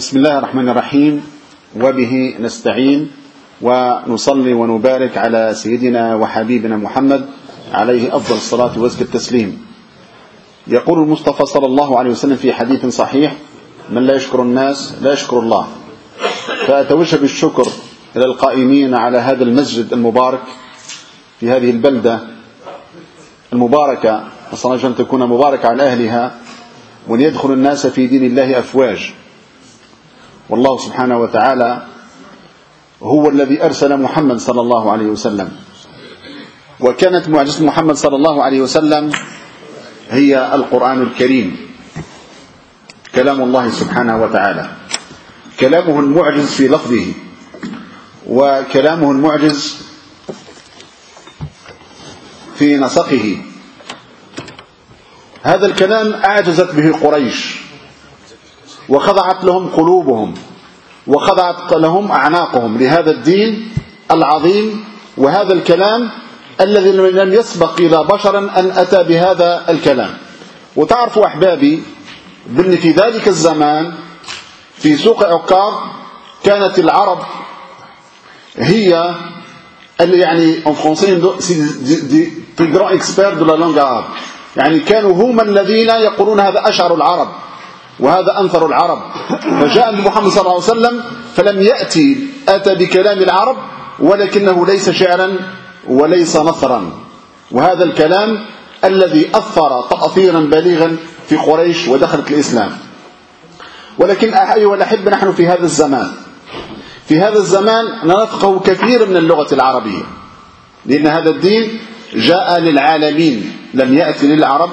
بسم الله الرحمن الرحيم. وبه نستعين ونصلي ونبارك على سيدنا وحبيبنا محمد عليه أفضل الصلاة وازكى التسليم. يقول المصطفى صلى الله عليه وسلم في حديث صحيح من لا يشكر الناس لا يشكر الله. فأتوجه بالشكر إلى القائمين على هذا المسجد المبارك في هذه البلدة المباركة نسال الله أن تكون مباركة على أهلها وأن يدخل الناس في دين الله أفواج. والله سبحانه وتعالى هو الذي أرسل محمد صلى الله عليه وسلم. وكانت معجزة محمد صلى الله عليه وسلم هي القرآن الكريم. كلام الله سبحانه وتعالى. كلامه المعجز في لفظه. وكلامه المعجز في نسقه. هذا الكلام أعجزت به قريش. وخضعت لهم قلوبهم وخضعت لهم أعناقهم لهذا الدين العظيم وهذا الكلام الذي لم يسبق إلى بشرا أن أتى بهذا الكلام. وتعرفوا أحبابي بأن في ذلك الزمان في سوق عكار كانت العرب هي يعني en français des grands experts de la langue arabe. يعني كانوا هم الذين يقولون هذا أشعر العرب. وهذا أنثر العرب. فجاء محمد صلى الله عليه وسلم فلم يأتي أتى بكلام العرب ولكنه ليس شعرا وليس نثرا. وهذا الكلام الذي أثر تأثيرا بليغا في قريش ودخلت الإسلام. ولكن أيها الأحب نحن في هذا الزمان في هذا الزمان نفقه كثير من اللغة العربية لأن هذا الدين جاء للعالمين لم يأتي للعرب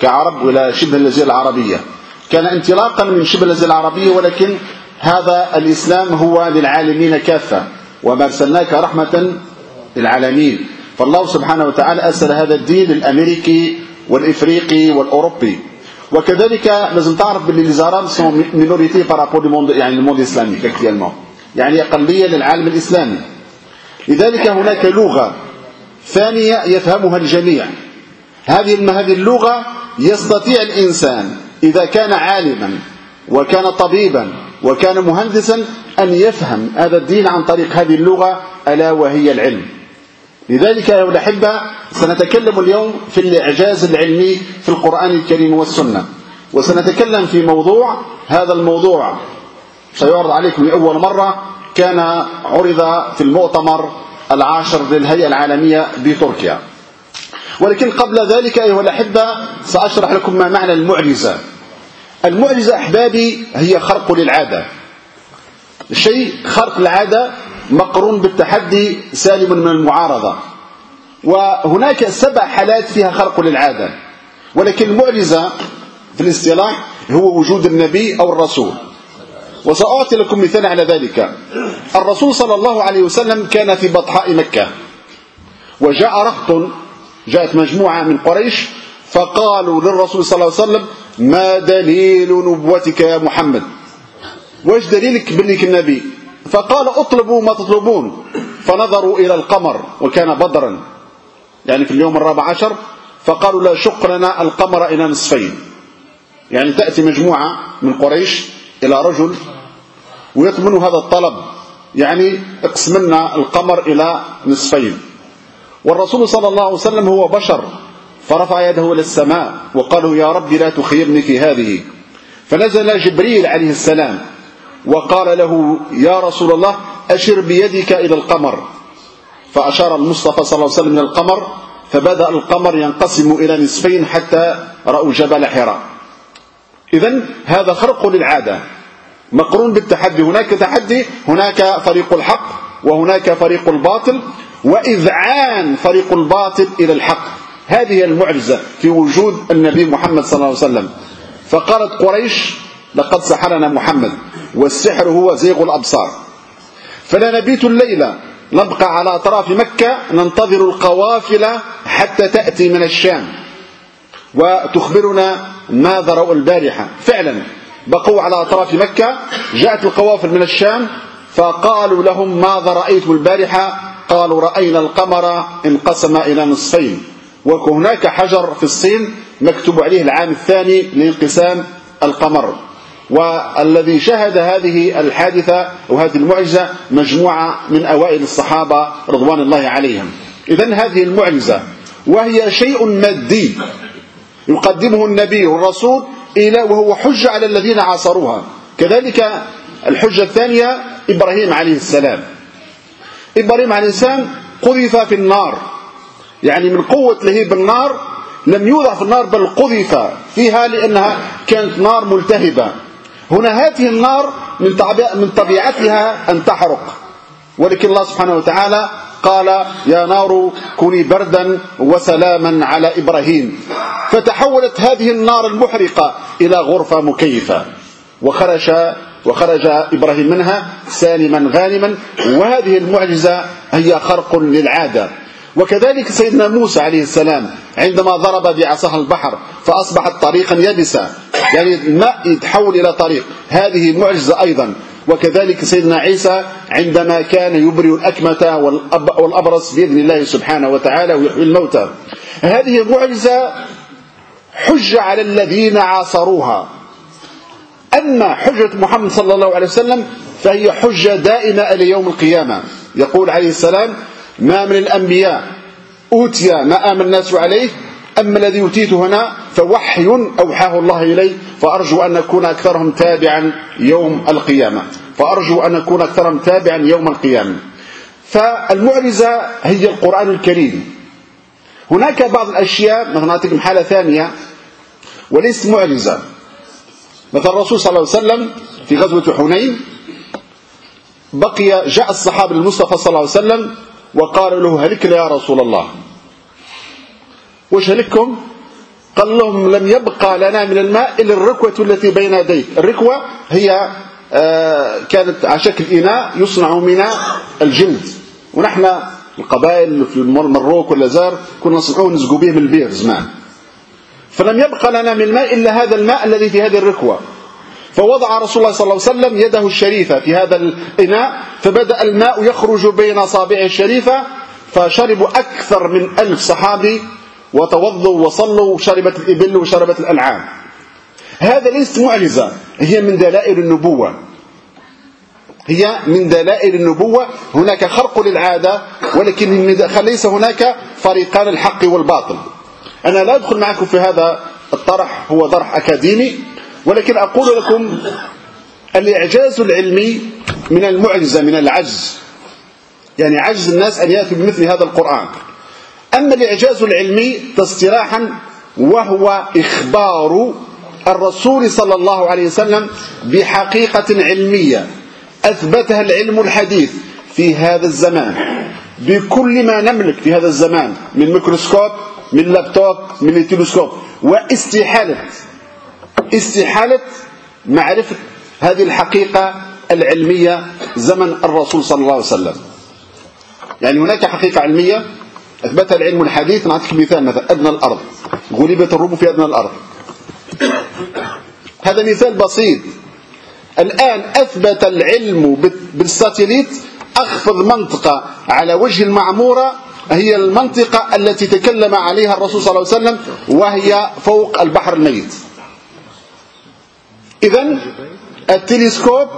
كعرب ولا شبه الجزيرة العربية. كان انطلاقا من شبه الجزيرة العربية ولكن هذا الإسلام هو للعالمين كافة وما أرسلناك رحمة للعالمين. فالله سبحانه وتعالى أرسل هذا الدين للأمريكي والإفريقي والأوروبي. وكذلك لازم تعرف باللي sont minorité par rapport au monde يعني الموند islamique actuellement. يعني أقلية للعالم الإسلامي. لذلك هناك لغة ثانية يفهمها الجميع. هذه هذه اللغة يستطيع الإنسان إذا كان عالما وكان طبيبا وكان مهندسا أن يفهم هذا الدين عن طريق هذه اللغة ألا وهي العلم. لذلك يا الأحبة سنتكلم اليوم في الإعجاز العلمي في القرآن الكريم والسنة. وسنتكلم في موضوع هذا الموضوع سيعرض عليكم لأول مرة كان عرض في المؤتمر العاشر للهيئة العالمية بتركيا. ولكن قبل ذلك أيها الأحبة سأشرح لكم ما معنى المعجزة. المعجزة أحبابي هي خرق للعادة. الشيء خرق العادة مقرون بالتحدي سالم من المعارضة. وهناك سبع حالات فيها خرق للعادة. ولكن المعجزة في الاصطلاح هو وجود النبي أو الرسول. وسأعطي لكم مثال على ذلك. الرسول صلى الله عليه وسلم كان في بطحاء مكة. وجاء رهط جاءت مجموعة من قريش فقالوا للرسول صلى الله عليه وسلم ما دليل نبوتك يا محمد؟ واش دليلك بإنك النبي؟ فقال اطلبوا ما تطلبون. فنظروا إلى القمر وكان بدرا يعني في اليوم الرابع عشر فقالوا لا شق لنا القمر إلى نصفين. يعني تأتي مجموعة من قريش إلى رجل ويطمن هذا الطلب يعني اقسمنا القمر إلى نصفين. والرسول صلى الله عليه وسلم هو بشر. فرفع يده إلى السماء وقال يا رب لا تخيرني في هذه. فنزل جبريل عليه السلام وقال له يا رسول الله أشر بيدك إلى القمر. فأشار المصطفى صلى الله عليه وسلم إلى القمر فبدأ القمر ينقسم إلى نصفين حتى رأوا جبل حراء. إذا هذا خرق للعادة. مقرون بالتحدي هناك تحدي هناك فريق الحق وهناك فريق الباطل. وإذعان فريق الباطل إلى الحق. هذه المعجزة في وجود النبي محمد صلى الله عليه وسلم. فقالت قريش لقد سحرنا محمد. والسحر هو زيغ الأبصار. فلا نبيت الليلة نبقى على أطراف مكة ننتظر القوافل حتى تأتي من الشام. وتخبرنا ماذا رأوا البارحة. فعلا بقوا على أطراف مكة جاءت القوافل من الشام فقالوا لهم ماذا رأيتم البارحة؟ قالوا رأينا القمر انقسم إلى نصفين وهناك حجر في الصين مكتوب عليه العام الثاني لانقسام القمر. والذي شهد هذه الحادثة وهذه المعجزة مجموعة من أوائل الصحابة رضوان الله عليهم. إذا هذه المعجزة وهي شيء مادي يقدمه النبي والرسول إلى وهو حجة على الذين عاصروها. كذلك الحجة الثانية إبراهيم عليه السلام. إبراهيم عليه السلام قذف في النار. يعني من قوة لهيب النار لم يوضع في النار بل قذف فيها لأنها كانت نار ملتهبة. هنا هذه النار من طبيعتها أن تحرق. ولكن الله سبحانه وتعالى قال يا نار كوني بردا وسلاما على إبراهيم. فتحولت هذه النار المحرقة إلى غرفة مكيفة. وخرج وخرج إبراهيم منها سالما غانما وهذه المعجزة هي خرق للعادة. وكذلك سيدنا موسى عليه السلام عندما ضرب بعصاه البحر فأصبحت طريقا يبسا يعني الماء يتحول إلى طريق. هذه معجزة أيضا. وكذلك سيدنا عيسى عندما كان يبرئ الأكمة والأبرص بإذن الله سبحانه وتعالى ويحيي الموتى. هذه معجزة حجة على الذين عاصروها. أما حجة محمد صلى الله عليه وسلم فهي حجة دائمة إلى يوم القيامة. يقول عليه السلام ما من الأنبياء أوتي ما آمن الناس عليه أما الذي أوتيته هنا فوحي أوحاه الله إلي فأرجو أن نكون أكثرهم تابعا يوم القيامة. فأرجو أن نكون أكثرهم تابعا يوم القيامة. فالمعجزة هي القرآن الكريم. هناك بعض الأشياء مثلا أعطيكم حالة ثانية وليست معجزة مثلا الرسول صلى الله عليه وسلم في غزوة حنين بقي جاء الصحابة المصطفى صلى الله عليه وسلم وقالوا له هلك يا رسول الله. وش هلككم؟ قال لهم لم يبقى لنا من الماء إلا الركوة التي بين يديك. الركوة هي آه، كانت على شكل إناء يصنع من الجلد. ونحن القبائل في المروك واللازار كنا نصنعوه نزقوا به من البير زمان. فلم يبقى لنا من الماء إلا هذا الماء الذي في هذه الركوة. فوضع رسول الله صلى الله عليه وسلم يده الشريفة في هذا الإناء فبدأ الماء يخرج بين أصابعه الشريفة فشربوا أكثر من ألف صحابي وتوضوا وصلوا وشربت الإبل وشربت الأنعام. هذا ليست معجزة هي من دلائل النبوة. هي من دلائل النبوة هناك خرق للعادة ولكن ليس هناك فريقان الحق والباطل. أنا لا أدخل معكم في هذا الطرح هو طرح أكاديمي ولكن أقول لكم الإعجاز العلمي من المعجزة من العجز. يعني عجز الناس أن يأتوا بمثل هذا القرآن. أما الإعجاز العلمي تصطلاحا وهو إخبار الرسول صلى الله عليه وسلم بحقيقة علمية. أثبتها العلم الحديث في هذا الزمان. بكل ما نملك في هذا الزمان من ميكروسكوب من لابتوب من تلسكوب واستحالة استحالة معرفة هذه الحقيقة العلمية زمن الرسول صلى الله عليه وسلم. يعني هناك حقيقة علمية أثبتها العلم الحديث. نعطيك مثال مثلا أدنى الأرض. غلبت الروم في أدنى الأرض. هذا مثال بسيط. الآن أثبت العلم بالساتليت أخفض منطقة على وجه المعمورة هي المنطقة التي تكلم عليها الرسول صلى الله عليه وسلم وهي فوق البحر الميت. إذا التلسكوب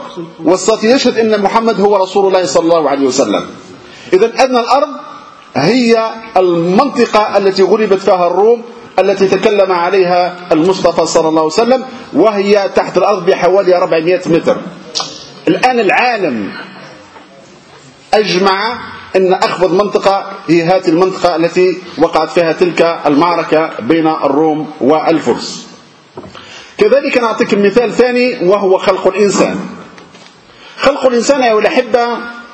والساتليت يشهد أن محمد هو رسول الله صلى الله عليه وسلم. إذا أدنى الأرض هي المنطقة التي غلبت فيها الروم التي تكلم عليها المصطفى صلى الله عليه وسلم وهي تحت الأرض بحوالي 400 متر. الآن العالم أجمع أن أخفض منطقة هي هذه المنطقة التي وقعت فيها تلك المعركة بين الروم والفرس. كذلك نعطيك المثال ثاني وهو خلق الإنسان. خلق الإنسان أيها الأحبة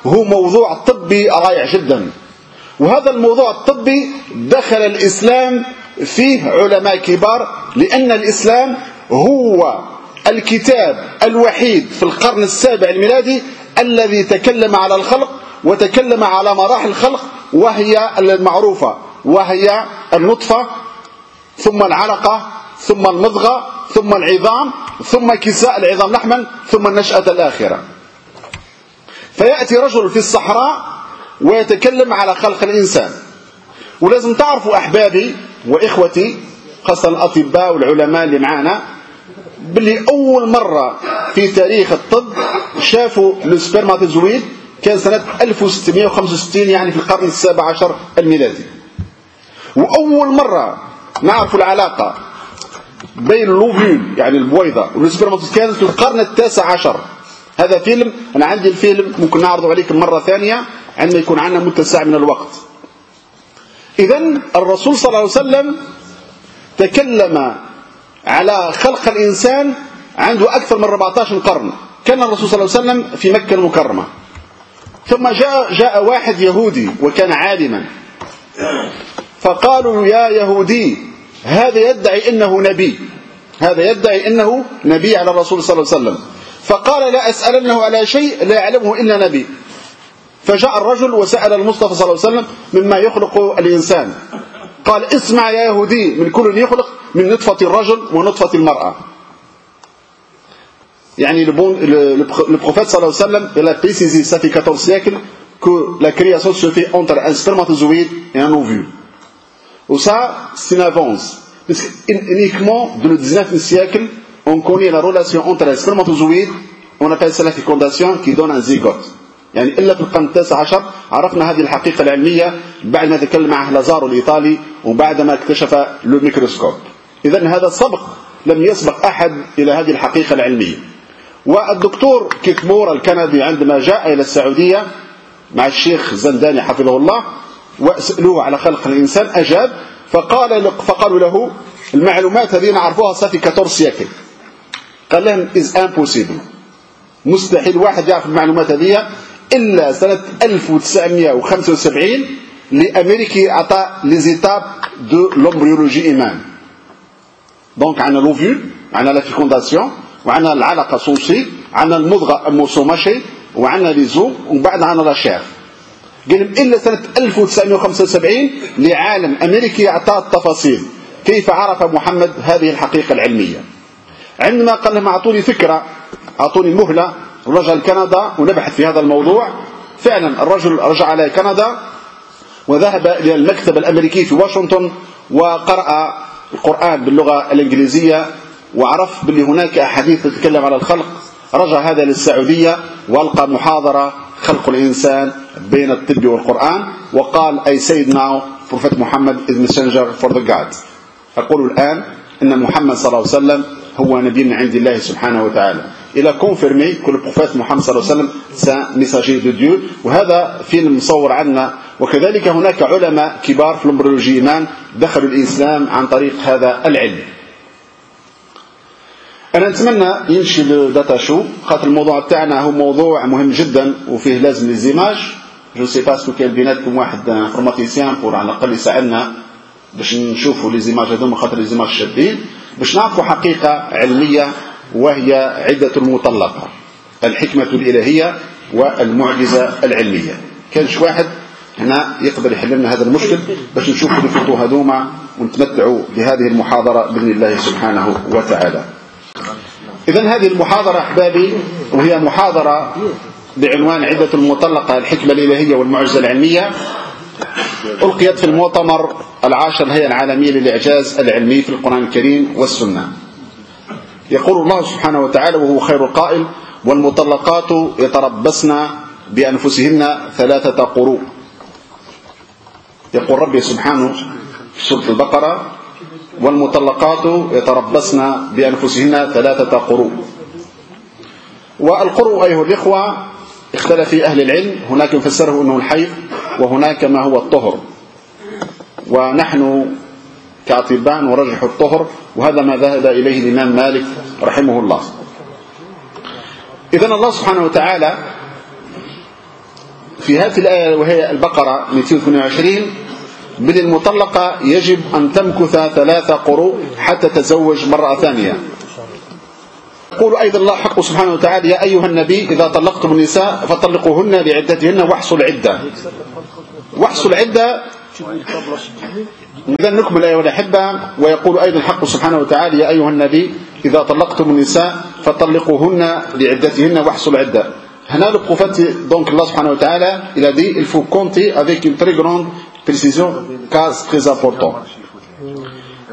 هو موضوع طبي رائع جدا. وهذا الموضوع الطبي دخل الإسلام فيه علماء كبار لأن الإسلام هو الكتاب الوحيد في القرن السابع الميلادي الذي تكلم على الخلق وتكلم على مراحل الخلق وهي المعروفة وهي النطفة ثم العلقة ثم المضغة ثم العظام ثم كساء العظام لحما ثم النشأة الآخرة. فيأتي رجل في الصحراء ويتكلم على خلق الإنسان. ولازم تعرفوا أحبابي وإخوتي خاصة الأطباء والعلماء اللي معانا باللي أول مرة في تاريخ الطب شافوا السبرماتوزويد كان سنة 1665 يعني في القرن السابع عشر الميلادي. وأول مرة نعرف العلاقة بين ال l'ovule يعني البويضة وال spermatozoïde كانت في القرن التاسع عشر. هذا فيلم أنا عندي الفيلم ممكن نعرضه عليكم مرة ثانية عندما يكون عندنا متسع من الوقت. إذا الرسول صلى الله عليه وسلم تكلم على خلق الإنسان عنده أكثر من 14 قرن. كان الرسول صلى الله عليه وسلم في مكة المكرمة. ثم جاء, جاء واحد يهودي وكان عالما. فقالوا يا يهودي هذا يدعي إنه نبي. هذا يدعي إنه نبي على الرسول صلى الله عليه وسلم. فقال لا أسألنه على شيء لا يعلمه إلا نبي. فجاء الرجل وسأل المصطفى صلى الله عليه وسلم مما يخلق الإنسان. قال اسمع يا يهودي من كل يخلق من نطفة الرجل ونطفة المرأة. يعني le, bon, le, le, le prophète sallallahu alayhi wa sallam il a précisé ça fait 14 siècles que la création se fait entre un spermatozoïde et un ovule. Ou ça, c'est une avance. Parce uniquement dans le 19e siècle, on connaît la relation entre un spermatozoïde, on appelle ça la fécondation, qui donne un zygote. يعني إلا في القرن التاسع عشر عرفنا هذه الحقيقة العلمية بعد ما تكلم عنها لازارو الإيطالي وبعد ما اكتشف الميكروسكوب إذا هذا سبق لم يسبق أحد إلى هذه الحقيقة العلمية والدكتور كيثمور الكندي عندما جاء إلى السعودية مع الشيخ الزنداني حفظه الله وسألوه على خلق الإنسان أجاب فقال فقالوا له المعلومات هذه نعرفوها صافي 14 سيكل قال لهم is impossible. مستحيل واحد يعرف المعلومات هذه إلا سنة 1975 لأمريكي أعطى les étapes de l'embryologie humaine. donc عندنا l'ovule عندنا la fécondation وعندنا العلقة سوسي عندنا المضغة ال morceau mâché وعندنا les os ومن بعد عندنا la chair قال إلا سنة 1975 لعالم أمريكي أعطى التفاصيل كيف عرف محمد هذه الحقيقة العلمية. عندما قال لهم أعطوني فكرة أعطوني مهلة رجع لكندا ونبحث في هذا الموضوع. فعلا الرجل رجع إلى كندا وذهب إلى المكتب الأمريكي في واشنطن وقرأ القرآن باللغة الإنجليزية. وعرف باللي هناك أحاديث تتكلم على الخلق. رجع هذا للسعودية وألقى محاضرة خلق الإنسان بين الطب والقرآن وقال أي سيد now Prophet Muhammad is messenger for the God أقول الآن أن محمد صلى الله عليه وسلم هو نبي من عند الله سبحانه وتعالى. Confirmé que le prophète Mohammed صلى الله عليه وسلم un messager de Dieu. وهذا فيلم مصور عنا. وكذلك هناك علماء كبار في ال embryologie humaine دخلوا الإسلام عن طريق هذا العلم. أنا نتمنى يمشي ل data show. خاطر الموضوع تاعنا هو موضوع مهم جدا وفيه لازم les images je sais pas ce que كان بيناتكم واحد informaticien pour على الأقل يساعدنا باش نشوفوا les images هذوما خاطر les images شادين. باش نعرفوا حقيقة علمية وهي عدة المطلقة. الحكمة الإلهية والمعجزة العلمية. كانش واحد هنا يقدر يحل لنا هذا المشكل باش نشوفوا الفطو هذوما ونتمتعوا بهذه المحاضرة بإذن الله سبحانه وتعالى. إذا هذه المحاضرة أحبابي وهي محاضرة بعنوان عدة المطلقة الحكمة الإلهية والمعجزة العلمية. ألقيت في المؤتمر العاشر الهيئة العالمية للإعجاز العلمي في القرآن الكريم والسنة. يقول الله سبحانه وتعالى وهو خير القائل والمطلقات يتربصن بأنفسهن ثلاثة قروء يقول ربي سبحانه في سورة البقرة والمطلقات يتربصن بأنفسهن ثلاثة قروء. والقروء أيها الإخوة اختلف في أهل العلم. هناك يفسره أنه الحيض وهناك ما هو الطهر. ونحن كأطباء ورجح الطهر وهذا ما ذهب إليه الإمام مالك رحمه الله. إذا الله سبحانه وتعالى في هذه الآية وهي البقرة 228 بل المطلقة يجب أن تمكث ثلاث قروء حتى تزوج مرة ثانية. يقول أيضا الله حق سبحانه وتعالى يا أيها النبي إذا طلقتم النساء فطلقوهن لعدتهن واحصوا العدة. واحصوا العدة. إذا نكمل الآية والأحبة ويقول أيضا الحق سبحانه وتعالى يا أيها النبي إذا طلقتم النساء فطلقوهن لعدتهن واحصوا العدة. هنا le prophète donc Allah subhanahu wa ta'ala il a dit il précision cas très important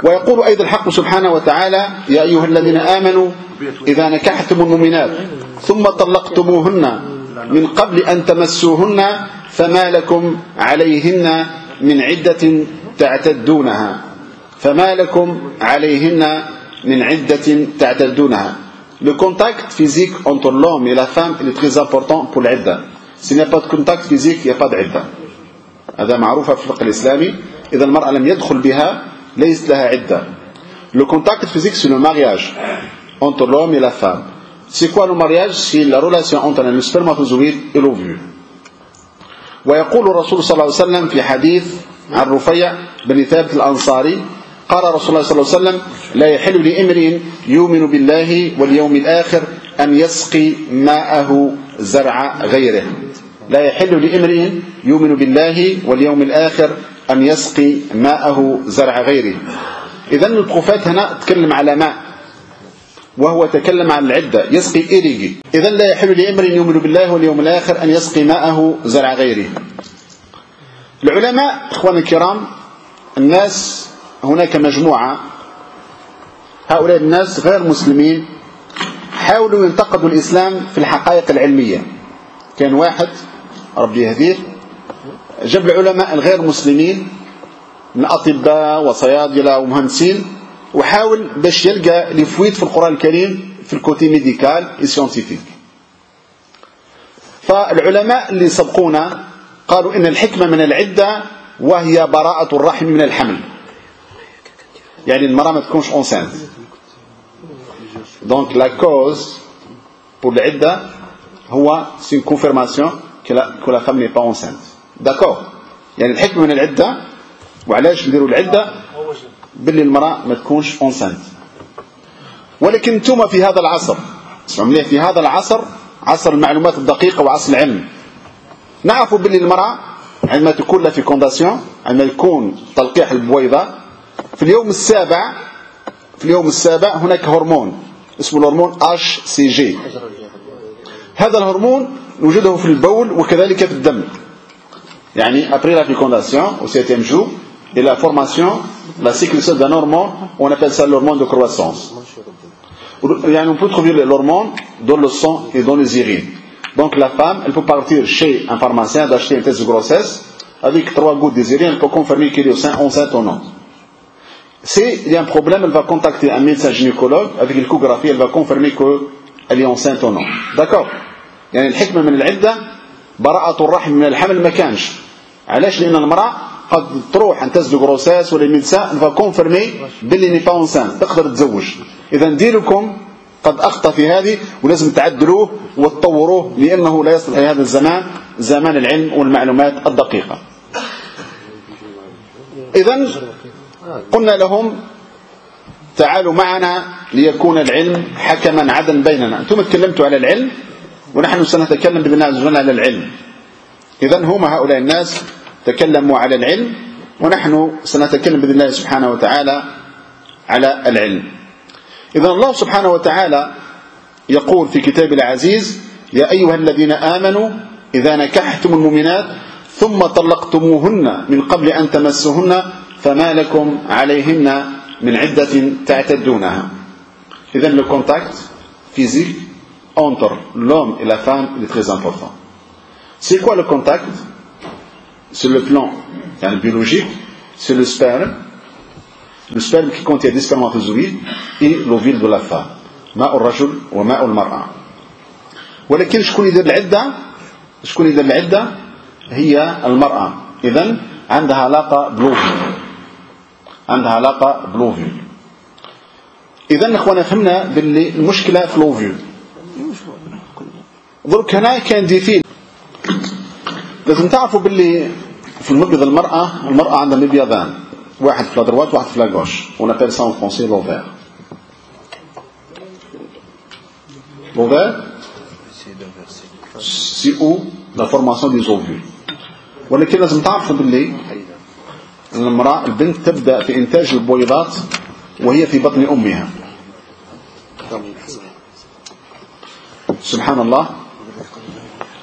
ويقول أيضا الحق سبحانه وتعالى يا أيها الذين آمنوا إذا نكحتم المؤمنات ثم طلقتموهن من قبل أن تمسوهن فما لكم عليهن من عدة تعتدونها فما لكم عليهن من عدة تعتدونها Le contact physique entre l'homme et la femme est très important pour l'idda. S'il n'y a pas de contact physique, il n'y a pas d'idda. هذا معروف في الفقه الإسلامي إذا المرأة لم يدخل بها ليست لها عدة. Le contact physique c'est le mariage entre l'homme et la femme. C'est quoi le mariage C'est la relation entre le spermatozoïde et l'ovule. ويقول الرسول صلى الله عليه وسلم في حديث عن رفيع بن ثابت الأنصاري قال رسول الله صلى الله عليه وسلم لا يحل لامرئ يؤمن بالله واليوم الآخر أن يسقي ماءه زرع غيره لا يحل لامرئ يؤمن بالله واليوم الآخر أن يسقي ماءه زرع غيره. إذا القفات هنا تكلم على ماء وهو تكلم عن العدة يسقي إيريجي. إذا لا يحل لامرئ يؤمن بالله واليوم الآخر أن يسقي ماءه زرع غيره. العلماء إخواني الكرام الناس هناك مجموعة هؤلاء الناس غير مسلمين حاولوا ينتقدوا الإسلام في الحقائق العلمية. كان واحد ربي يهديه. جاب العلماء الغير مسلمين من أطباء وصيادلة ومهندسين وحاول باش يلقى les fautes في القرآن الكريم في ال côté médical scientifique فالعلماء اللي سبقونا قالوا إن الحكمة من العدة وهي براءة الرحم من الحمل. يعني المرأة ما تكونش enceinte. Donc la cause pour العدة هو une confirmation que la, que la femme n'est pas enceinte d'accord. يعني الحكمة من العدة وعلاش نديروا العدة؟ باللي المرأة ما تكونش enceinte ولكن أنتم في هذا العصر اسمعوا في هذا العصر عصر المعلومات الدقيقة وعصر العلم. نعرفوا باللي المرأة عندما تكون la fécondation عندما يكون تلقيح البويضة في اليوم السابع في اليوم السابع هناك هرمون اسمه الهرمون HCG هذا الهرمون نوجده في البول وكذلك في الدم يعني après la fécondation au septième jour et la formation la sécrétion d'un hormone on appelle ça l'hormone de croissance يعني on peut trouver l'hormone dans le sang et dans les urines donc la femme elle peut partir chez un pharmacien d'acheter un test de grossesse avec trois gouttes des urines elle peut confirmer qu'il est enceinte ou non s'il y a un problème, elle va contacter un médecin gynécologue avec l'échographie, elle va confirmer qu'elle est enceinte ou non. D'accord يعني الحكمة من العدة براءة الرحم من الحمل ما كانش. علاش؟ لأن المرأة قد تروح عند تست غروساس ولا ميدسان فا كونفيرمي باللي ني با تقدر تزوج. إذا دينكم قد أخطأ في هذه ولازم تعدلوه وتطوروه لأنه لا يصلح هذا الزمان زمان العلم والمعلومات الدقيقة. إذا قلنا لهم تعالوا معنا ليكون العلم حكما عدلا بيننا. أنتم تكلمتوا على العلم ونحن سنتكلم وجل على العلم. إذا هم هؤلاء الناس تكلموا على العلم ونحن سنتكلم بإذن الله سبحانه وتعالى على العلم. إذا الله سبحانه وتعالى يقول في كتاب العزيز يا أيها الذين آمنوا إذا نكحتم المؤمنات ثم طلقتموهن من قبل أن تمسوهن فما لكم عليهن من عدة تعتدونها. إذا le contact physique entre l'homme et la femme il est très important c'est quoi le contact sur le plan يعني biologique c'est le sperme le sperme qui contient des spermatozoïdes et l'ovule de la femme ماء الرجل وماء المرأة ولكن شكون يدير العدة شكون يدير العدة هي المرأة إذا عندها علاقة ب l'ovule عندها علاقة ب l'ovule إذا إخوانا فهمنا باللي المشكلة في l'ovule درك هنا كان ديفيل لازم تعرفوا باللي في المبيض المرأة المرأة عندها مبيضان. واحد في لادروات واحد في لاغوش. Ça en français l'ovaire. L'ovaire c'est où la formation des ovules. ولكن لازم تعرفوا باللي المرأة البنت تبدأ في إنتاج البويضات وهي في بطن أمها. سبحان الله.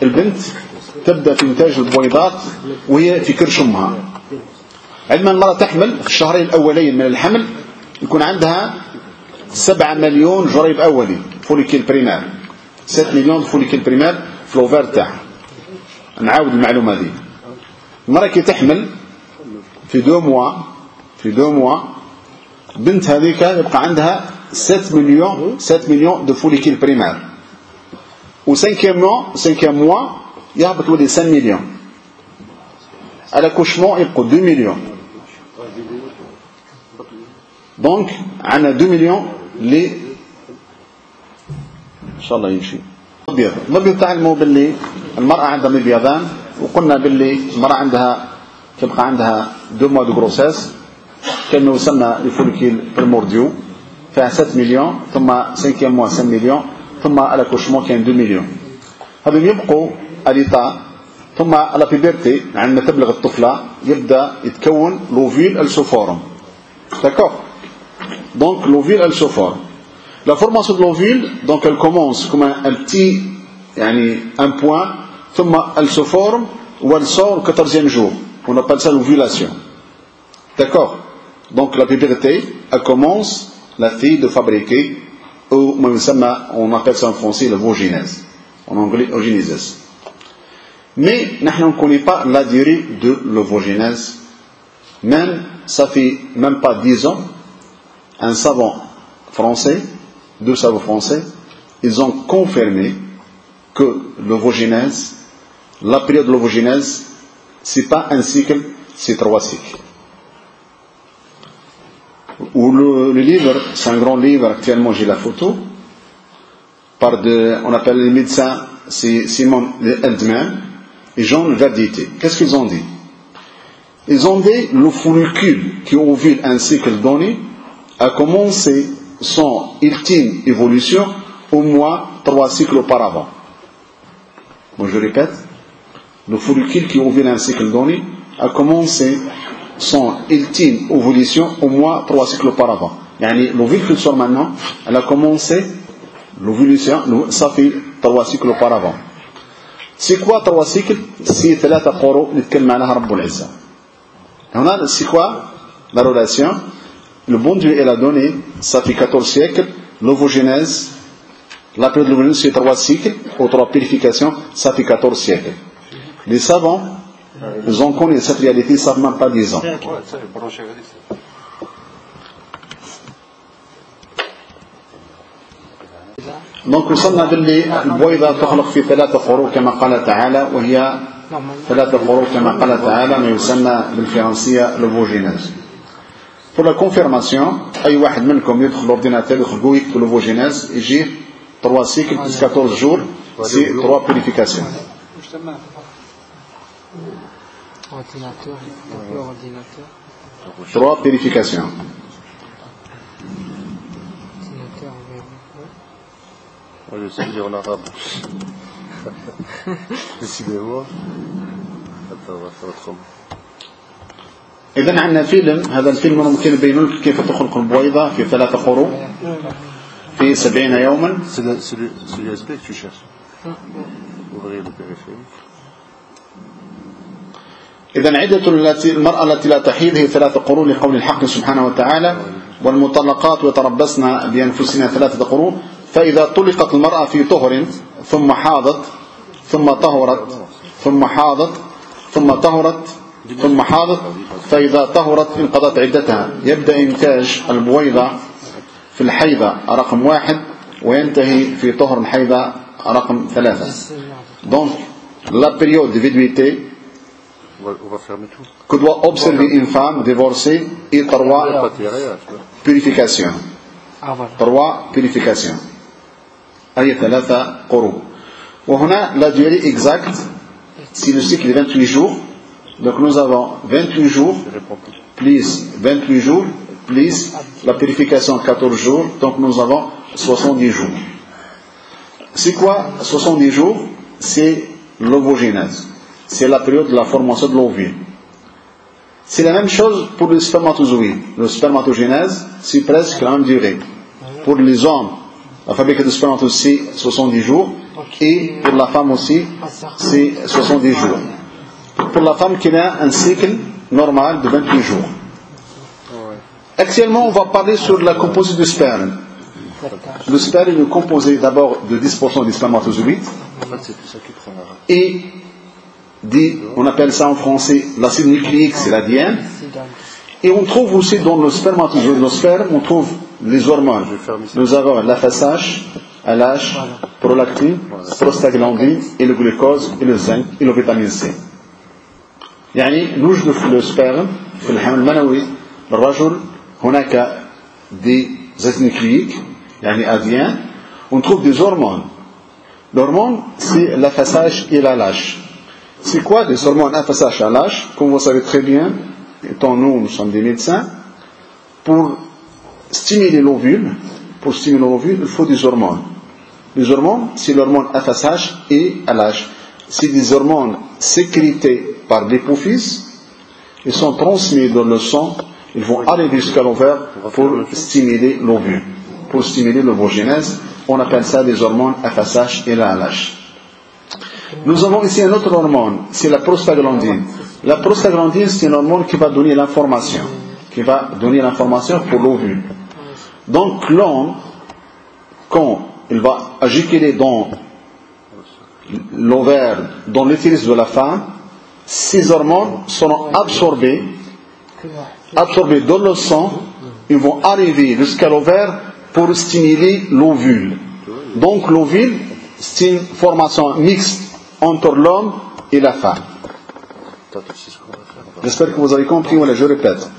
البنت تبدأ في إنتاج البويضات وهي في كرش أمها. عندما المرأة تحمل في الشهرين الأولين من الحمل يكون عندها 7 مليون جريب أولي follicules primaires 7 مليون follicules primaires في l'ovaire تاعها. نعاود المعلومة هذه. المرأة كي تحمل في deux mois في deux mois بنت هذيك يبقى عندها 7 مليون 7 مليون de follicules primaires و 5 موا 5 موا يهبط ولي 5 مليون à l'accouchement يبقوا 2 مليون donc عندنا 2 مليون لي ان شاء الله يمشي مبيض المبيض تعلموا باللي المرأة عندها مبيضان وقلنا باللي المرأة عندها تبقى عندها deux mois de grossesse كانه يسمى ال follicules primordiaux فيها 7 مليون ثم 5 mois 5 مليون ثم الاكوشمون كان 2 مليون هذو يبقوا اليتا ثم لا بيبرتي عندما تبلغ الطفلة يبدا يتكون لوفيل السوفورم داكوغ دونك لوفيل السوفورم La formation de l'ovule, donc elle commence comme un, un petit, yani, un point, ثم elle se forme ou elle sort au 14e jour. On appelle ça l'ovulation. D'accord Donc la puberté, elle commence, la fille, de fabriquer, on appelle ça en français la vaginèse. En anglais, ogenèse. Mais nous ne connaissons pas la durée de l'ovogenèse. Même, ça fait même pas 10 ans, un savant français deux savants français, ils ont confirmé que l'ovogenèse, la période de l'ovogenèse, ce n'est pas un cycle, c'est trois cycles. Ou le, livre, c'est un grand livre, actuellement j'ai la photo, par de, on appelle les médecins, c'est Simon Eldman et Jean Verdité. Qu'est-ce qu'ils ont dit? Ils ont dit le follicule qui ovule un cycle donné a commencé son ultime évolution au moins trois cycles auparavant. Bon, je répète, le follicule qui ouvre un cycle donné a commencé son ultime évolution au moins trois cycles auparavant. Yani, l'ovule qui sort maintenant, elle a commencé l'ovulation, ça fait trois cycles auparavant. C'est quoi trois cycles C'est ثلاثة قروء نتكلم عنها رب العزة. هنا c'est quoi la relation le bon Dieu, il a donné, ça fait 14 siècles, l'ovogenèse, la période de l'ovogenèse, c'est 3 cycles, ou 3 purifications, ça fait 14 siècles. Les savants, ils ont connu cette réalité, ils ne savent même pas 10 ans. دونك وصلنا باللي البويضة تخلق في ثلاثة قروء كما قال تعالى وهي ثلاثة قروء كما قال تعالى ما يسمى بالفرنسية l'ovogenèse Pour la confirmation, أي واحد منكم يدخل l'ordinateur يدخل جوجل يكتب l'ovogenèse يجي 3 cycles plus 14 jours c'est 3 purifications. Ordinateur, ordinateur. 3 purifications. Ordinateur, Moi, je sais dire en arabe. Décidez-moi. Attends, on va faire autrement. إذا عندنا فيلم هذا الفيلم ممكن يبين لك كيف تخلق البويضة في ثلاثة قروء في سبعين يوما C'est l'USB que tu cherches. Ouvrir le périphérique. إذا عدة التي المرأة التي لا تحيض هي ثلاثة قرون لقول الحق سبحانه وتعالى والمطلقات يتربصن بأنفسهن ثلاثة قرون فإذا طلقت المرأة في طهر ثم حاضت ثم طهرت ثم حاضت ثم طهرت ثم حاضت فإذا طهرت انقضت عدتها. يبدأ إنتاج البويضة في الحيضة رقم واحد وينتهي في طهر الحيضة رقم ثلاثة. Donc, la période de viduité On va, on va fermer tout. que doit observer une femme divorcée est Pas trois tirer, là, tu vois. purifications. Ah voilà. trois purifications. أي ثلاثة قروء. وهنا la durée exacte, si le cycle est 28 jours, donc nous avons 28 jours Je réponds plus. plus 28 jours plus la purification 14 jours, donc nous avons 70 jours. C'est quoi 70 jours C'est l'ovogénèse. c'est la période de la formation de l'ovule. C'est la même chose pour le spermatozoïde. Le spermatogénèse, c'est presque la même durée. Pour les hommes, la fabrication de spermatozoïdes, c'est 70 jours. Et pour la femme aussi, c'est 70 jours. Pour la femme qui a un cycle normal de 28 jours. Actuellement, on va parler sur la composition du sperme. Le sperme est composé d'abord de 10% de spermatozoïdes et des, on appelle ça en français l'acide nucléique, c'est l'ADN. Et on trouve aussi dans le spermatozoïde, le sperme, on trouve les hormones. Nous avons la FSH, LH, prolactine, prostaglandine et le glucose et le zinc et le vitamine C. يعني نوجد في السبيرم في الحمل المنوي للرجل هناك دي زيت نيكليك يعني أديان ونتروف دي هرمون L'hormone, c'est la FSH et la lâche. c'est quoi des hormones FSH et lâche Comme vous savez très bien, étant nous, nous sommes des médecins, pour stimuler l'ovule, pour stimuler l'ovule, il faut des hormones. Les hormones, c'est l'hormone FSH et LH. C'est des hormones sécrétées par l'hypophyse, ils sont transmis dans le sang, ils vont arriver jusqu'à l'ovaire pour stimuler l'ovule, pour stimuler l'ovogénèse. On appelle ça des hormones FSH et LH. Nous avons ici une autre hormone, c'est la prostaglandine. La prostaglandine, c'est une hormone qui va donner l'information, qui va donner l'information pour l'ovule. Donc l'homme, quand il va agiculer dans l'ovaire, dans l'utérus de la femme, ces hormones seront absorbées, absorbées dans le sang, ils vont arriver jusqu'à l'ovaire pour stimuler l'ovule. Donc l'ovule, c'est une formation mixte entre l'homme et la femme. J'espère que vous avez compris, voilà, je répète.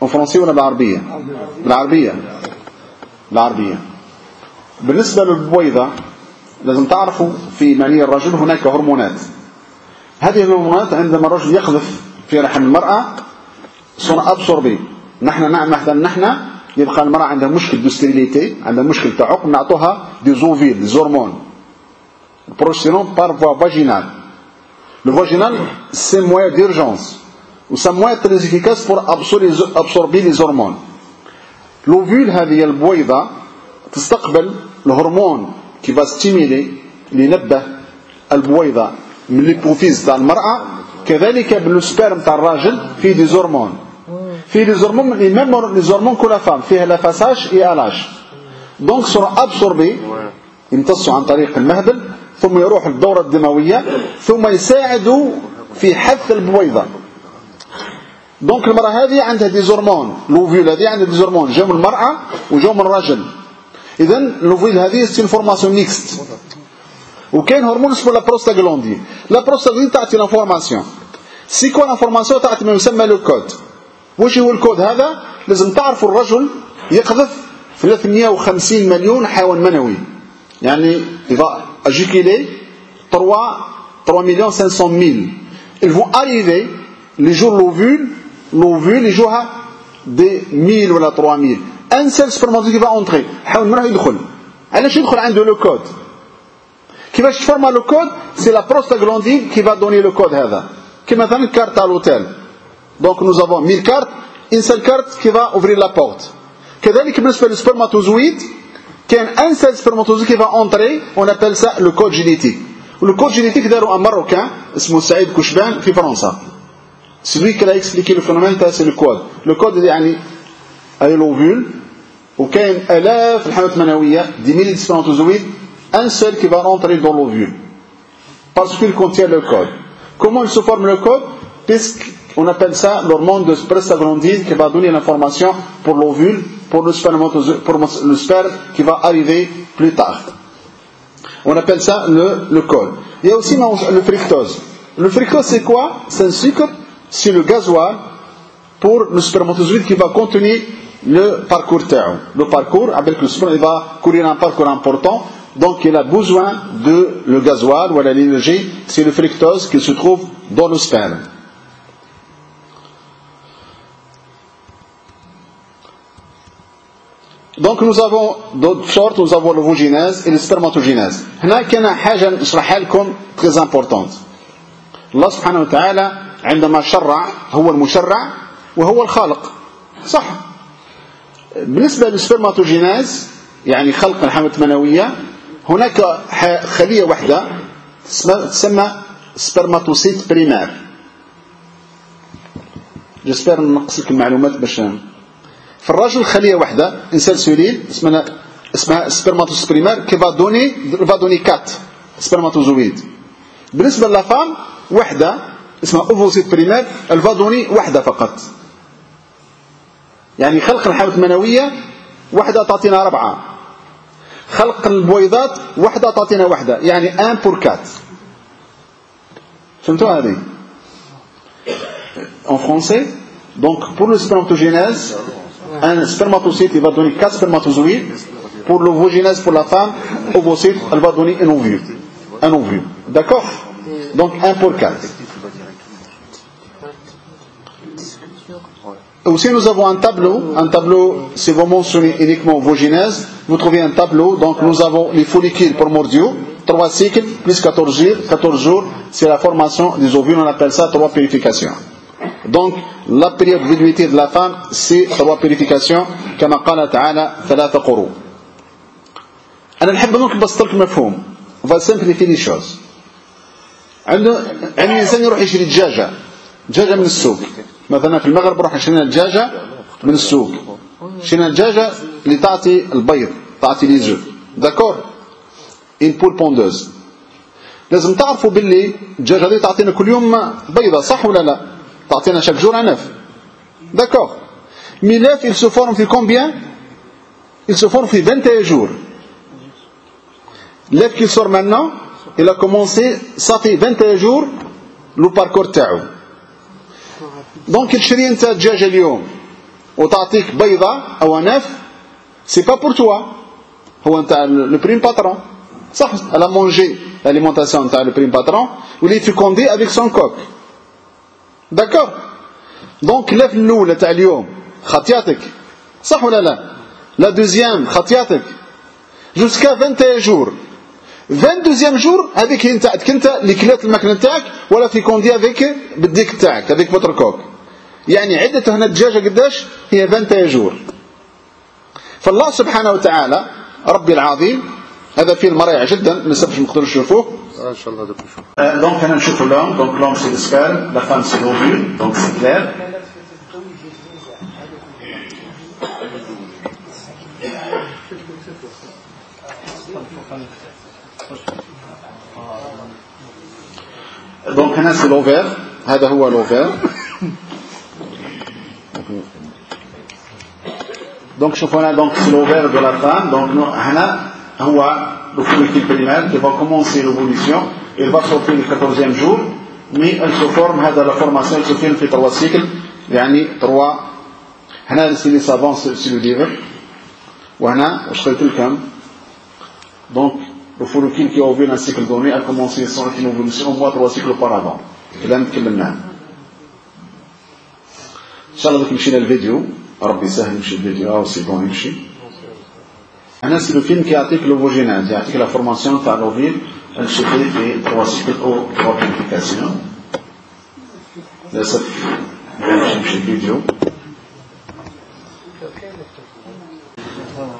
En français ولا بالعربية؟ بالعربية. بالعربية. بالنسبة للبويضة لازم تعرفوا في مني الرجل هناك هرمونات. هذه الهرمونات عندما الرجل يقذف في رحم المرأة absorbées. نحن نعمل مثلا نحن يبقى المرأة عندها مشكل de stérilité عندها مشكل تعق نعطوها des ovules de progestérone par voie vaginale Le vaginal, c'est moyen d'urgence. Ou c'est moyen très efficace pour absorber, les hormones. L'ovule هذه البويضة تستقبل الهرمون qui va stimuler اللي ينبه البويضة من ال hypophyse تاع المرأة كذلك بال sperme تاع الراجل فيه des hormones فيه des hormones les mêmes les hormones que la femme فيها la FSH et LH donc seront absorbés يمتصوا عن طريق المهبل ثم يروح الدورة الدموية ثم يساعدوا في حث البويضة. donc المرأة هذه عندها des hormones l'ovule هذه عندها des hormones جو من المرأة وجو من الرجل. إذا l'ovule هذه c'est formation mixte وكاين هرمون اسمه la prostaglandine la prostaglandine تعطي l'information c'est quoi l'information تعطي ما يسمى le code واش هو الكود هذا؟ لازم تعرفوا الرجل يقذف 350 مليون حيوان منوي. يعني il va éjaculer 3 3 millions 500 000 ils vont arriver les jours l'ovule l'ovule يجوها des 1000 ولا 3000 un seul spermatozoïde qui va entrer حاول المرأة يدخل علاش يدخل عنده لو كود كيفاش تفورما لو كود سي لا بروستاغلاندين كي va donner le code هذا كما مثلا كارت à l'hôtel donc nous avons 1000 cartes une seule carte qui va ouvrir la porte كذلك بالنسبة للسpermatozoïde كان un seul spermatozoïde qui va entrer on appelle ça le code génétique le code génétique داروا un marocain اسمه سعيد كشبان في فرنسا celui qui a expliqué le phénomène c'est le code le code يعني اي l'ovule وكاين الاف الحملات المنويه دي ميلي سpermatozoïdes un seul qui va rentrer dans l'ovule parce qu'il contient le code comment il se forme le code On appelle ça l'hormone de prostaglandine qui va donner l'information pour l'ovule, pour le pour le sperme qui va arriver plus tard. On appelle ça le, col. Il y a aussi le fructose. Le fructose, c'est quoi? C'est un sucre, c'est le gasoil pour le spermatozoïde qui va contenir le parcours terme. Le parcours, avec le sperme, il va courir un parcours important, donc il a besoin de le gasoil ou de l'énergie, c'est le fructose qui se trouve dans le sperme. Nous avons d'autres sortes, nous avons l'ovogenèse et le spermatogénèse. هنا كان حاجة نشرحها لكم très importante. الله سبحانه وتعالى عندما شرع هو المشرع وهو الخالق. صح. بالنسبة لل spermatogenèse يعني خلق الحملة المنوية هناك خلية واحدة تسمى spermatocyte primaire جسبر نقص لك المعلومات باش في الرجل خليه واحدة إنسان سوليد اسمها اسمها سبرماتوس بريمير كي فا دوني فا دوني 4 سبرماتوزويد بالنسبة للافام وحدة اسمها اوفوسيت بريمير الفا دوني وحدة فقط. يعني خلق الحيوانات المنوية وحدة تعطينا اربعه خلق البويضات وحدة تعطينا وحدة يعني ان بور كات فهمتوا هذه؟ En français donc pour le spermatogénèse un spermatocyte il va donner 4 spermatozoïdes pour l'ovogénèse pour la femme ovocyte elle va donner un ovule un ovule d'accord donc 1 pour 4 Aussi, nous avons un tableau. Un tableau, si vous mentionnez uniquement vaginaise, vous trouvez un tableau. Donc, nous avons les follicules primordiaux, 3 cycles, plus 14 jours. 14 jours, c'est la formation des ovules. On appelle ça 3 purifications. Donc, la période de viduité de la femme, c'est 3 purifications. كما قال تعالى ثلاثة قروء. أنا نحب نوك بسطلك مفهوم. On va simplifier les choses. عنده عندي إنسان يروح يشتري دجاجة. دجاجة من السوق. مثلا في المغرب روح شرينا الدجاجة من السوق شرينا الدجاجة اللي تعطي البيض تعطي لي زو داكور ان بول بوندوز لازم تعرفوا باللي الدجاجة هذه تعطينا كل يوم بيضة صح ولا لا تعطينا شاك جور نف داكور مي لف il se forme في il se forme في 21 jours. L'œuf qui sort maintenant il a commencé ça fait 21 jours le parcours تاعو دونك تشري انت دجاجه اليوم وتعطيك بيضه أو نف سي با بور توا هو انت لو بريم باترون صح الا مونجي l'alimentation تاع لو بريم باترون ولي فيكوندي افيك سون كوك داكور دونك لا في الاولى تاع اليوم خطياتك صح ولا لا لا دوزيام خطياتك جوسكا 21 جور 22 جور هذيك هي نتاعك انت اللي كلات الماكله نتاعك ولا في كوندي افيك بالديك تاعك هذيك بوتر كوك يعني عدة هنا الدجاجة قداش هي 21 جور فالله سبحانه وتعالى ربي العظيم هذا فيلم رائع جدا ما نسبش نقدروا نشوفوه إن شاء الله دوك نشوف دونك هنا نشوفوا لهم دونك لهم سي السكال لا فام سي لوفيل دونك سي كلير دونك هنا سي لوفير هذا هو لوفير Donc, شوفوا هنا donc c'est l'ovaire de la femme. Donc, هنا هو le follicule primaire qui va commencer l'évolution. Il va sortir le 14e jour. Mais elle se forme, la formation, elle se fait في 3 cycles. يعني 3 هنا c'est les savants, c'est le livre. وهنا واش قلت لكم donc le follicule qui a ovu un cycle donné a commencé son évolution au moins 3 cycles auparavant. كده نتكلمنا. ان شاء الله دوك نمشي للفيديو ربي يسهل يمشي الفيديو أو سي بون يمشي هنا سي لو فيلم كيعطيك لوفوجيناز يعطيك لا فورماسيون تاع لوفيل الشيفي في 3 سيكل أو 3 بلانيفيكاسيون للاسف باش يمشي الفيديو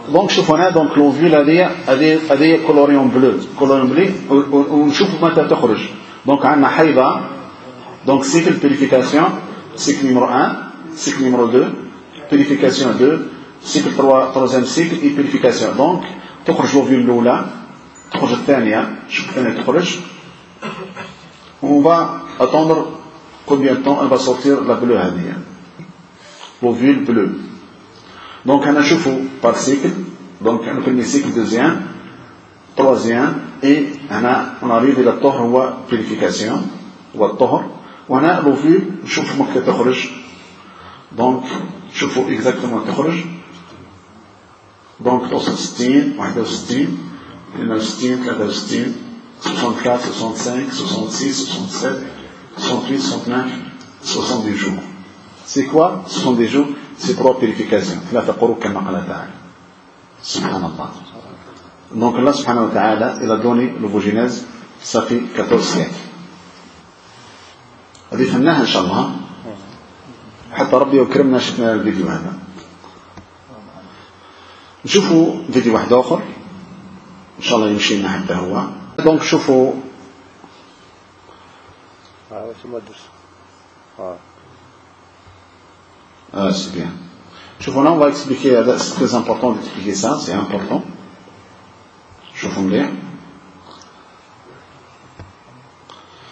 donc شوفوا هنا donc l'ovule هذه هذه هذه colorée en bleu colorée en bleu ونشوفوا متى تخرج donc عندنا حيضه donc cycle purification cycle numéro 1 cycle numéro 2 purification. 2 cycle 3 troisième cycle et purification donc تخرج l'ovule الأولى تخرج الثانية شوف الثانية تخرج on va attendre combien de temps elle va sortir la bleue هذه l'ovule bleu donc هنشوفه par cycle donc le premier cycle deuxième troisième et هنا on arrive إلى الطهر هو purification هو الطهر وهنا l'ovule نشوف مكة تخرج donc شوفوا اكزاكتومون تخرج دونك توصل 60 61 62 63 64 65 66 67 68 69 70 jours C'est quoi Ce sont des jours, c'est trois purifications. ثلاثة قروء كما قال تعالى. سبحان الله. Donc Allah subhanahu wa ta'ala, il a donné l'ovogénèse, ça fait 14 siècles. هذه فهمناها إن شاء الله. حتى ربي يكرمنا شفنا الفيديو هذا نشوفوا فيديو واحد آخر. إن شاء الله يمشي لنا حتى هو. donc شوفوا. آه واش ما درس آه. Ah, c'est bien. شوفوا هنا on va expliquer هذا c'est très important d'expliquer ça c'est important. شوفوا مليح.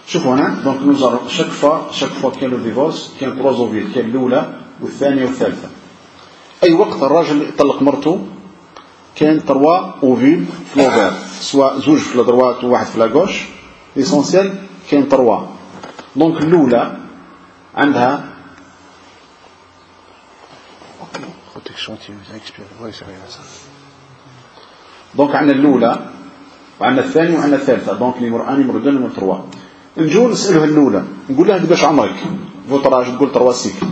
شوفوا هنا دونك nous allons chaque fois chaque fois qu'il y a le divorce كاين trois كاين الأولى والثانية والثالثة أي وقت الراجل يطلق مرته؟ كاين trois ovules في l'ovaire سواء زوج في la droite وواحد في la gauche. l'essentiel كاين trois. donc الأولى عندها donc عندنا الاولى وعندنا الثانية وعندنا الثالثة. donc numéro 1 numéro 2 numéro 3 نجو نسالوها الأولى. نقول لها قداش عمرك فوتراج تقول 3 سيكل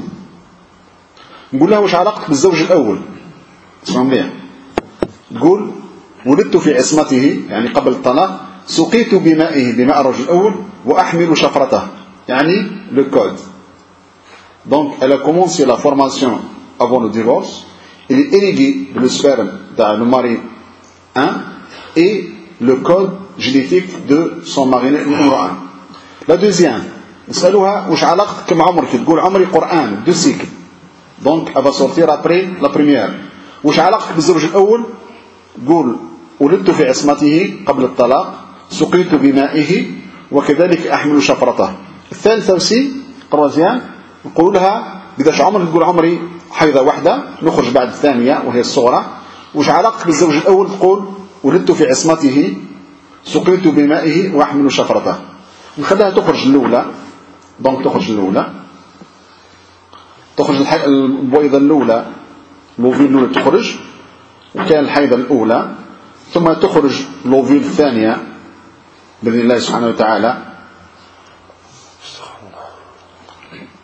نقول لها واش علاقتك بالزوج الأول؟ اسمعوا مليح تقول ولدت في عصمته يعني قبل الطلاق سقيت بمائه بماء الرجل الأول وأحمل شفرته يعني le code donc la formation avant le divorce. elle est irriguée le sperme dans le mari 1 et le code génétique de son mari numéro 1 la deuxième نسألوها واش علاقتك مع عمرك؟ تقول عمري قرآن deux cycles donc va sortir après la première. واش علاقتك بالزوج الأول؟ تقول ولدت في عصمته قبل الطلاق سقيت بمائه وكذلك أحمل شفرته. الثالثة وسي قروزيان نقول لها قداش عمرك؟ تقول عمري حيضة واحدة نخرج بعد الثانية وهي الصغرى. وش علاقتك بالزوج الأول؟ تقول ولدت في عصمته سقيت بمائه وأحمل شفرته. نخليها تخرج الأولى. donc تخرج الأولى. تخرج البويضة الأولى. l'ovule الأولى تخرج. وكان الحيضة الأولى ثم تخرج l'ovule الثانية بإذن الله سبحانه وتعالى.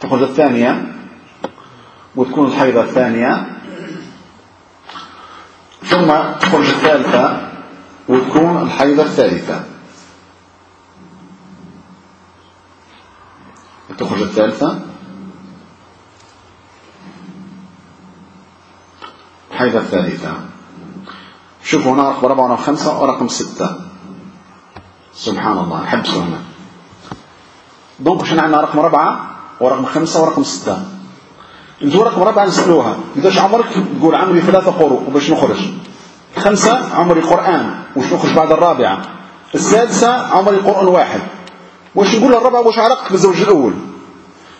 تخرج الثانية وتكون الحيضة الثانية. ثم تخرج الثالثة وتكون الحيضة الثالثة. تخرج الثالثة. الحيضة الثالثة. شوفوا هنا رقم أربعة ورقم خمسة ورقم ستة. سبحان الله حبسوا هنا دونك شنو عندنا؟ رقم أربعة ورقم خمسة ورقم ستة. أنتوا رقم رابعة نسألوها. قداش عمرك؟ تقول عمري ثلاثة قروء وباش نخرج. خمسة عمري قرآن وش نخرج بعد الرابعة. السادسة عمري قرآن واحد. واش نقول الرابعة واش علاقتك بالزوج الأول؟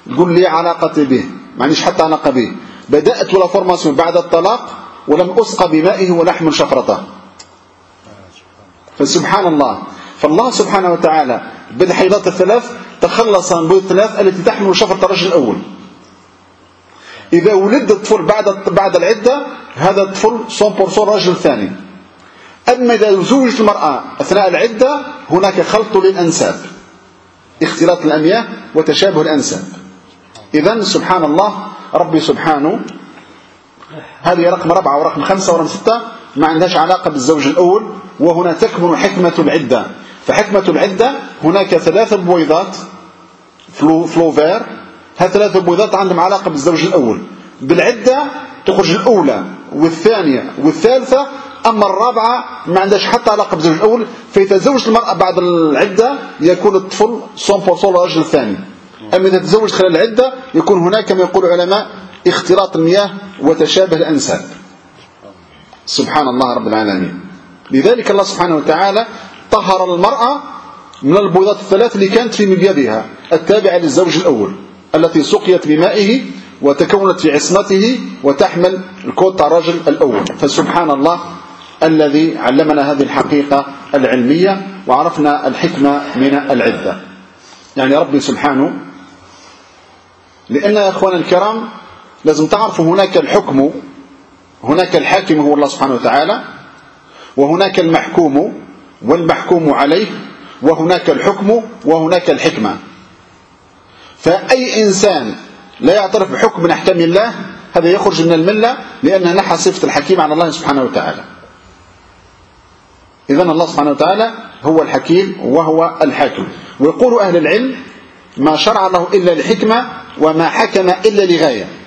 تقول لي علاقتي به ما عنديش حتى علاقة به. بدأت ولا فورماسيون بعد الطلاق؟ ولم أسقى بمائه ولحم شفرته. فسبحان الله. فالله سبحانه وتعالى بالحيضات الثلاث تخلص من الثلاث التي تحمل شفرة الرجل الأول. إذا ولد الطفل بعد بعد العدة هذا الطفل 100% رجل ثاني. أما إذا زوجت المرأة أثناء العدة هناك خلط للأنساب. اختلاط الأمياه وتشابه الأنساب. إذا سبحان الله ربي سبحانه هذه رقم ربعة ورقم خمسة ورقم ستة. ما عندهاش علاقة بالزوج الأول وهنا تكمن حكمة العدة. فحكمة العدة هناك ثلاث بويضات فلو فلوفير. هالثلاث بويضات عندهم علاقة بالزوج الأول. بالعدة تخرج الأولى والثانية والثالثة أما الرابعة ما عندهاش حتى علاقة بالزوج الأول. فيتزوج المرأة بعد العدة يكون الطفل 100% الرجل الثاني. أما إذا تزوج خلال العدة يكون هناك كما يقول العلماء اختلاط المياه وتشابه الأنساب. سبحان الله رب العالمين. لذلك الله سبحانه وتعالى طهر المرأة من البيضات الثلاث اللي كانت في مبيضها التابعة للزوج الأول التي سقيت بمائه وتكونت في عصمته وتحمل الكود الرجل الأول. فسبحان الله الذي علمنا هذه الحقيقة العلمية وعرفنا الحكمة من العدة. يعني ربي سبحانه لأن يا أخوان الكرام لازم تعرفوا هناك الحكم هناك الحاكم هو الله سبحانه وتعالى وهناك المحكوم والمحكوم عليه وهناك الحكم وهناك الحكمة. فأي إنسان لا يعترف بحكم من أحكام الله هذا يخرج من الملة لأنه نحى صفة الحكيم عن الله سبحانه وتعالى. إذن الله سبحانه وتعالى هو الحكيم وهو الحاكم. ويقول أهل العلم ما شرع له إلا لحكمة وما حكم إلا لغاية.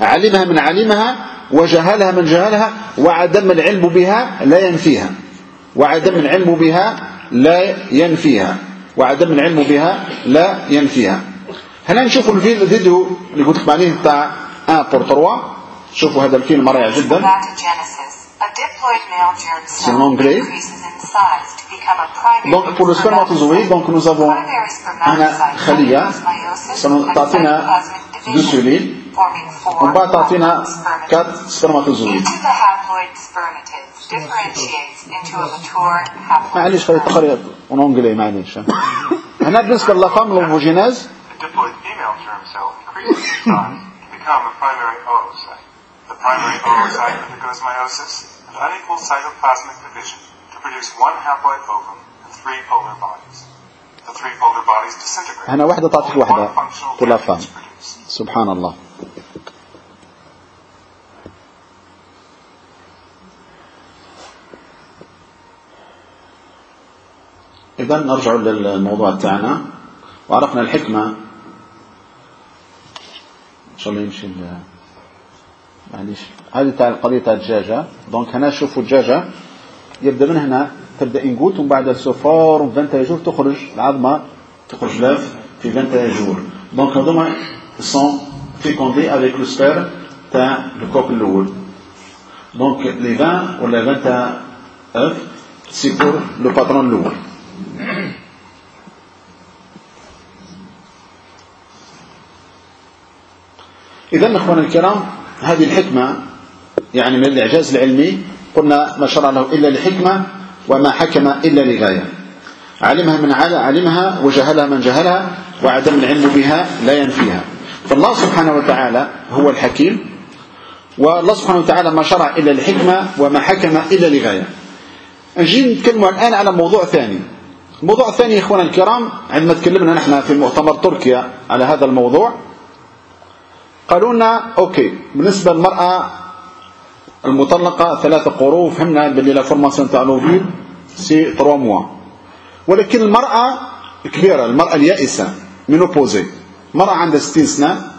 علمها من علمها وجهلها من جهلها وعدم العلم بها لا ينفيها. وعدم العلم بها لا ينفيها. وعدم العلم بها لا ينفيها. هنا نشوف الفيديو اللي قلت لكم عليه تاع 1 pour 3 شوفوا هذا الفيلم رائع جدا. Spermatogenesis. A diploid male germ C'est cell en anglais. increases in size to become a primary Donc pour le spermatozoïde, donc nous avons spermatocyte خلية تعطينا cytoplasmic دو division, سوليد forming four ومن بعد تعطينا. 4 سبرماتوزويد معليش خلي تقرا اون انجلي معليش هنا بالنسبة للفام لوفوجيناز The diploid female germ cell increases in size to become a primary oocyte. Primary oocyte undergoes meiosis and unequal cytoplasmic division to produce one haploid ovum and three polar bodies. The three polar bodies disintegrate. هنا واحدة تعطيك واحدة produced. سبحان الله إذا نرجع للموضوع تاعنا وعرفنا الحكمة إن شاء الله يمشي معليش. هذه تاع القضية تاع الدجاجة. دونك هنا شوفوا الدجاجة. يبدأ من هنا. تبدأ انجوت ومن بعد السفار و 21 جور تخرج. العظمة تخرج لاف في 21 جور دونك هذوما سون فيكوندي افيك لو سبير تاع الكوك الأول. دونك لي 20 ولا 20 تاع اف سي بور لو باترون الأول إذا أخواننا الكرام هذه الحكمة يعني من الإعجاز العلمي قلنا ما شرع له إلا لحكمة وما حكم إلا لغاية. علمها من عل- علمها وجهلها من جهلها وعدم العلم بها لا ينفيها. فالله سبحانه وتعالى هو الحكيم والله سبحانه وتعالى ما شرع إلا لحكمة وما حكم إلا لغاية. نجي نتكلم الآن على موضوع ثاني. الموضوع الثاني يا إخوانا الكرام عندما تكلمنا نحن في مؤتمر تركيا على هذا الموضوع قالوا لنا OK. بالنسبة للمرأة المطلقة ثلاثة قروء فهمنا باللي la formation تاع l'ovule c'est 3 mois ولكن المرأة كبيرة المرأة اليائسة ménopausée مرأة عندها 60 سنة.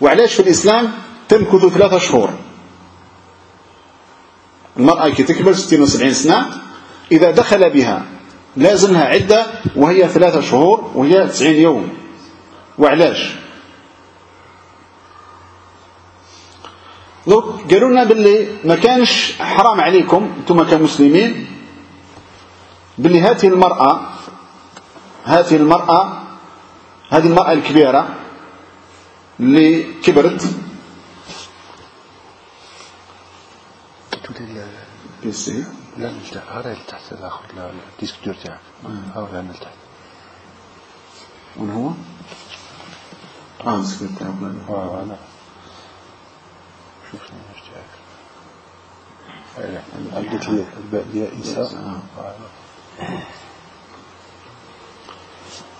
وعلاش في الإسلام تمكث ثلاثة شهور؟ المرأة كي تكبر 60 و 70 سنة إذا دخل بها لازمها عدة وهي ثلاثة شهور وهي 90 يوم. وعلاش؟ donc قالوا لنا باللي ما كانش حرام عليكم أنتم كمسلمين باللي هذه المرأة هذه المرأة هذه المرأة الكبيرة اللي كبرت. PC لا اللي تحت هذا اللي تحت الآخر لا لا. ال disque dur تاعك. وين هو؟ آه آه أنا. شوف الباء يائسة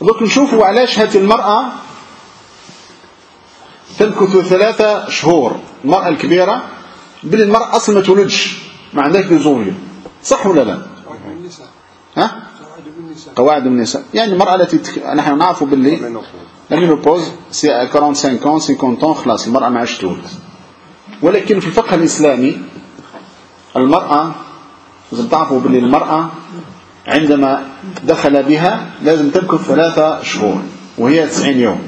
دوك نشوفوا علاش هذه المرأة تمكث ثلاثة شهور. المرأة الكبيرة بل المرأة أصلا ما تولدش. ما عندهاش زوفيل صح ولا لا؟ ها؟ قواعد النساء. يعني المرأة التي تك... نحن نعرف باللي ال ménopause c'est 45 ans 50 ans خلاص المرأة ما عادش تولد. ولكن في الفقه الإسلامي المرأة لازم تعرفوا باللي المرأة عندما دخل بها لازم تمكث ثلاثة شهور وهي 90 يوم.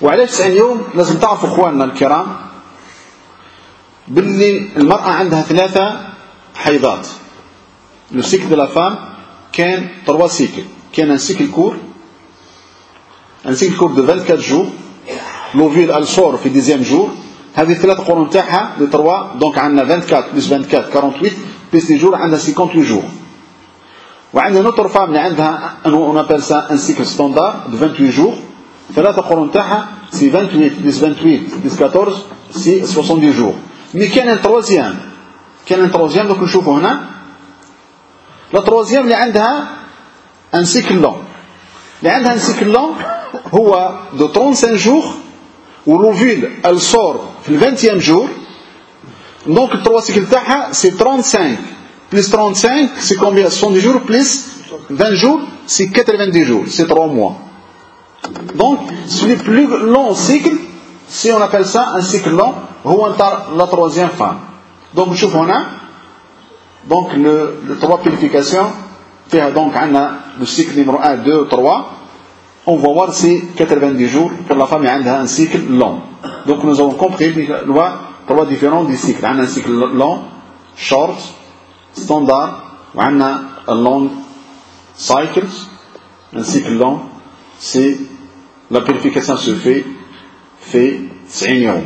وعلاش 90 يوم لازم تعرفوا إخواننا الكرام باللي المرأة عندها ثلاثة حيضات. le cycle de la femme كان trois cycles كان un cycle court un cycle court de 24 jours l'ovule elle sort في dixième jour هذه ثلاث قرون تاعها les trois donc عندنا 24 plus 24 48 plus les jours عندها 58 jours وعندنا une autre femme اللي عندها on appelle ça un cycle standard de 28 jours ثلاثة قرون تاعها c'est 28 plus 28 plus 14 c'est 70 jours mais كان un troisième كان un troisième donc نشوفوا هنا. la troisième اللي عندها un cycle long اللي عندها un cycle long هو de 35 jours و l'ovule elle sort في ال 20 jours donc ال trois cycles تاعها c'est 35 plus 35 c'est combien 70 jours plus 20 jours c'est 90 jours c'est 3 mois Donc, sur les plus longs cycles, si on appelle ça un cycle long, هو نتاع la troisième femme. Donc, نشوف هنا donc le, le trois purifications فيها donc عندنا le cycle numéro 1, 2, 3 on va voir c'est 90 jours pour la femme a un cycle long. Donc nous avons compris trois différents du cycle. On a un cycle long, short, standard, on a un long cycle, un cycle long, c'est la purification se fait fait 90 يوم.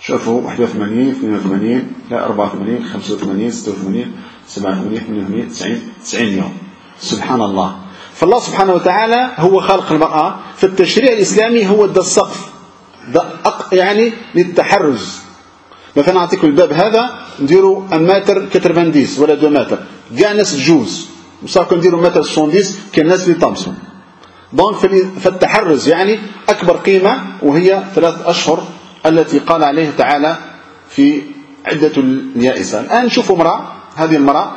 شوفوا 81 82 لا 84 85 86 87 88 90 90 يوم سبحان الله فالله سبحانه وتعالى هو خالق المرأة. في التشريع الإسلامي هو ده السقف ده يعني للتحرز. مثلا أعطيكم الباب هذا نديروا أن متر 90 ولا 2 متر. كاع الناس تجوز. وصاكم نديروا متر 70 كان الناس اللي طمسوا دونك في التحرز يعني أكبر قيمة وهي ثلاث أشهر التي قال عليه تعالى في عدة اليائسة. الآن شوفوا امرأة هذه المرأة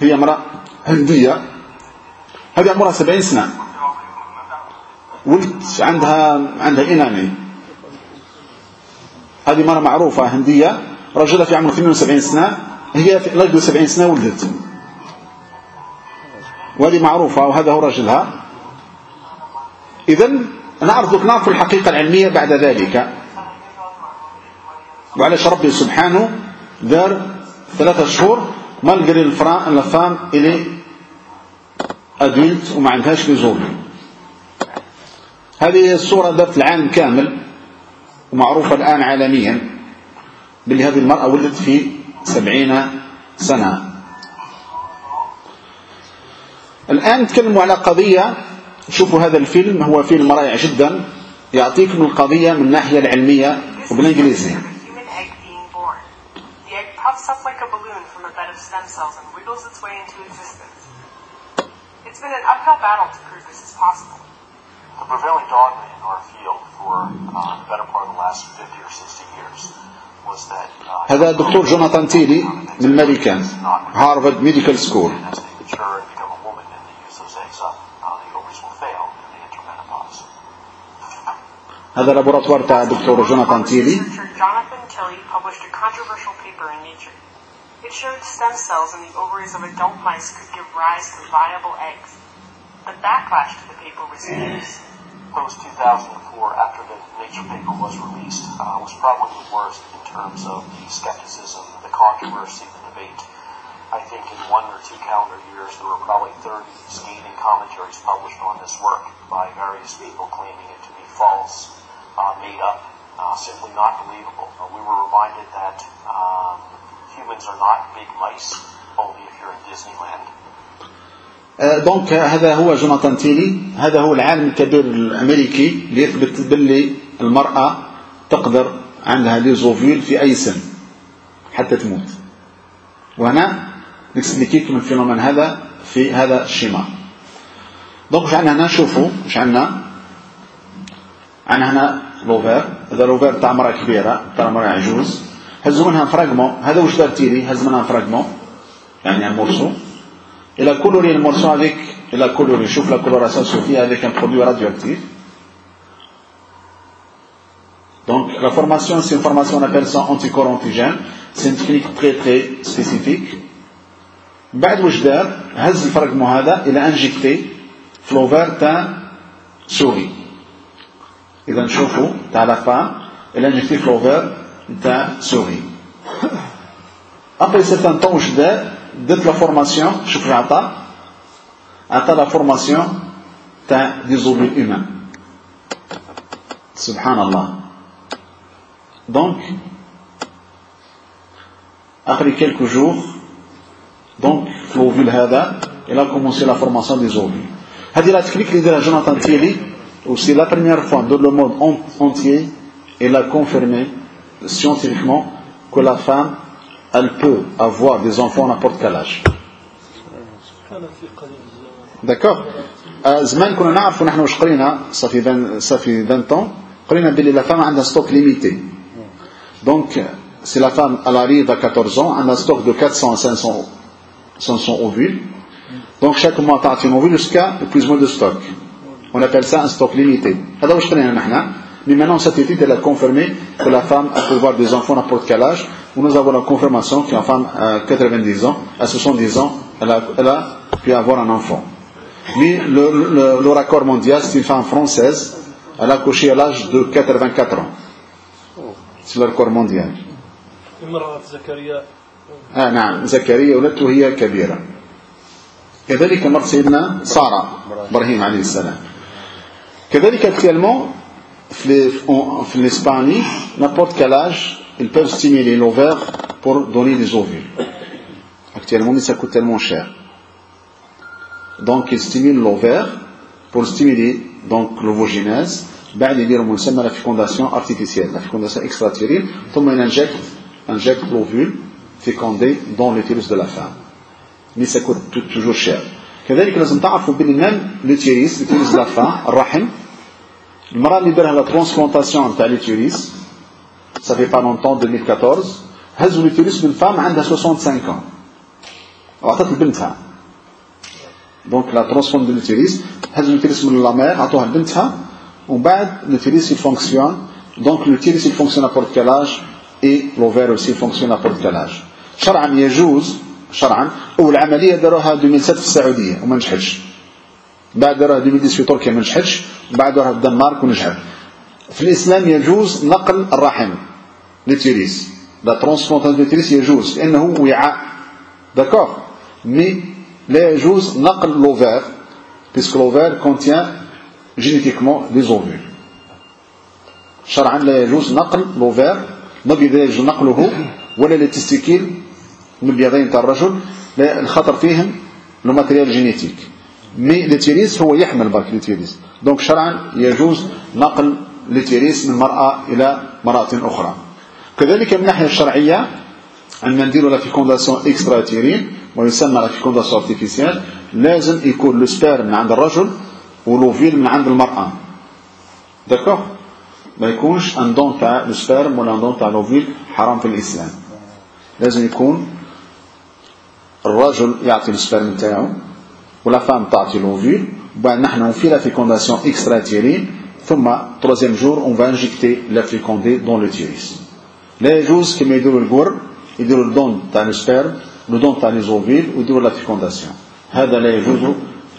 هي امرأة هندية. هذه عمرها سبعين سنة. ولد عندها عندها إناني. هذه مرة معروفة هندية رجلها في عمر 72 سنة هي في رجل 70 سنة ولدت. وهذه معروفة وهذا هو رجلها. إذا نعرف نعرف الحقيقة العلمية بعد ذلك. وعلاش ربي سبحانه دار ثلاثة شهور مالغري لفام إلي أدولت وما عندهاش لزوم هذه الصورة دارت العالم كامل ومعروفة الآن عالميا باللي هذه المرأة ولدت في سبعين سنة. الآن نتكلموا على قضية شوفوا هذا الفيلم هو فيلم رائع جدا يعطيكم القضية من الناحية العلمية وبالإنجليزي. Puffs up like a balloon from a bed of stem cells and wiggles its way into existence. It's been an uphill battle to prove this is possible. The prevailing dogma in our field for uh, the better part of the last 50 or 60 years was that uh, هذا الدكتور جوناثان تيلي من الامريكان هارفارد ميديكال سكول as they mature and become a woman and they use those eggs up, uh, the ovaries will fail and they enter menopause. هذا لابوراتوار تاع الدكتور جوناثان تيلي Researcher Jonathan Tilley published a controversial paper in Nature. it showed stem cells in the ovaries of adult mice could give rise to viable eggs. The backlash to the paper was huge. Post 2004, after the Nature paper was released, uh, was probably the worst in terms of the skepticism, the controversy, the debate. I think in one or two calendar years, there were probably 30 scathing commentaries published on this work by various people claiming it to be false, uh, made up, uh, simply not believable. Uh, we were reminded that um, humans are not big mice, only if you're in Disneyland. donc هذا هو Jonathan Tilly هذا هو العالم الكبير الأمريكي اللي يثبت باللي المرأة تقدر عندها les ovules في أي سن حتى تموت. وهنا نكسبليكيكم ال phénomène هذا في هذا ال schéma donc واش عندنا هنا نشوفوا واش عندنا. عندنا هنا لوفير هذا لوفير تاع مرأة كبيرة تاع مرأة عجوز. هزمنها فرقمو. هذا وش ترتيبي هزمنها فرقمو. يعني المرسو إلى كلوري المرسو هذيك إلى كلوري شوف لا كلور اساسو فيها هذيك ان برودوي راديو اكتيف دونك لا فورماسيون سي فورماسيون أنا بيرسون انتي كور انتيجين سي تكنيك تري تري سبيسيفيك بعد واش دار؟ هز الفرقمو هذا إلى انجيكتي فلوفر تاع سوري. إذا شوفوا تاع لا إلى الانجيكتي فلوفر لوفير تاع سوري ابري سيرتان طون واش دار دات لا فورماسيون شوف عطا عطا لا فورماسيون تاع دي زوبي هيومان سبحان الله دونك après quelques jours donc في l'ovule هذا il a commencé la formation des ovules هذه لا تكنيك اللي دارها جوناثان تيلي و سي لا première fois dans le monde entier il a confirmé scientifiquement que la femme elle peut avoir des enfants à n'importe quel âge. D'accord زمان كنا نعرفوا نحن واش قرينا صافي صافي 20 ans قرينا بلي لا فام عندها ستوك ليميتي دونك سي لا فام elle arrive à 14 ans عندها ستوك de 400 500 500 ovules donc chaque mois تعطي un ovule jusqu'à épuisement de stock on appelle ça un stock limité هذا واش قرينا نحن mais maintenant cette étude elle a confirmé que la femme peut avoir des enfants à n'importe quel âge où nous avons la confirmation qu'une femme à 90 ans, à 70 ans, elle a, elle a pu avoir un enfant. Mais le, le, le record mondial, c'est une femme française. Elle a accouché à l'âge de 84 ans. C'est le record mondial. امرأة زكريا آه نعم زكريا ولدته وهي كبيرة كذلك مرت سيدنا سارة إبراهيم عليه السلام كذلك actuellement في en- في l'Espagne n'importe quel âge ils peuvent stimuler l'ovaire pour donner des ovules actuellement mais ça coûte tellement cher donc ils stimulent l'ovaire pour stimuler donc l'ovogénèse بعد يديروا ما يسمى la fécondation artificielle la fécondation extra-utérine ثم il injecte injecte l'ovule fécondé dans l'utérus de la femme mais ça coûte tout- toujours cher كذلك لازم تعرفوا بان même l'utérus l'utérus de la femme الرحم المرأة اللي دارها لا تاع ça fait pas longtemps 2014 هزوا l'utérus من femme عندها 65 ans. وعطت لبنتها. donc la transfert de l'utérus هز l'utérus من la mère عطوها لبنتها. ومن بعد l'utérus il fonctionne donc l'utérus il fonctionne n'importe quel âge et l'ovaire aussi il fonctionne n'importe quel âge شرعا يجوز شرعا. اول عمليه داروها 2007 في السعودية. وما نجحتش. بعد 2010 في تركيا ما نجحتش بعد في الدنمارك ونجحت. في الإسلام يجوز نقل الرحم l'utérus la transplantation l'utérus يجوز لأنه وعاء. D'accord. Mais لا يجوز نقل l'ovaire puisque l'ovaire contient génétiquement des ovules. شرعا لا يجوز نقل l'ovaire ما لا يجوز نقله ولا من اليدين تاع الرجل. الخطر فيهم le matériel génétique. mais l'utérus هو يحمل برك l'utérus donc شرعا يجوز نقل l'utérus من مرأة إلى مرأة أخرى. كذلك من الناحية الشرعية عندما نديروا la fécondation extra-utérine ويسمى la fécondation artificielle لازم يكون le sperme من عند الرجل و l'ovule من عند المرأة. d'accord ما يكونش un don تاع le sperme ولا un don تاع l'ovule حرام في الإسلام. لازم يكون الرجل يعطي ال sperme تاعو و la femme تعطي l'ovule وبعد نحن في la fécondation extra-utérine ثم troisième jour on va injecter la fécondée dans l'utérus لا يجوز كما يديروا الغرب يديروا الدون تاع السبرم الدون تاع ليزوفيل ويديروا لا fécondation. هذا لا يجوز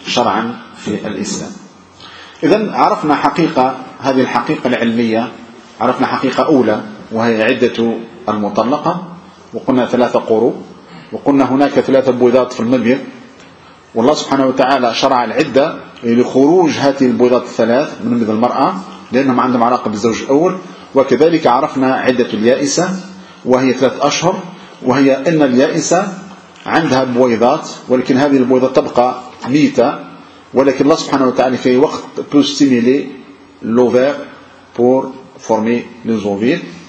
شرعا في الإسلام إذا عرفنا حقيقة هذه الحقيقة العلمية عرفنا حقيقة أولى وهي عدة المطلقة وقلنا ثلاثة قروء وقلنا هناك ثلاثة بويضات في المبيض والله سبحانه وتعالى شرع العدة لخروج هذه البويضات الثلاث من مبيض المرأة لأنهم عندهم علاقة بالزوج الأول. وكذلك عرفنا عدة اليائسة وهي ثلاث أشهر وهي أن اليائسة عندها بويضات ولكن هذه البويضات تبقى ميتة. ولكن الله سبحانه وتعالى في وقت peut stimuler l'ovaire pour former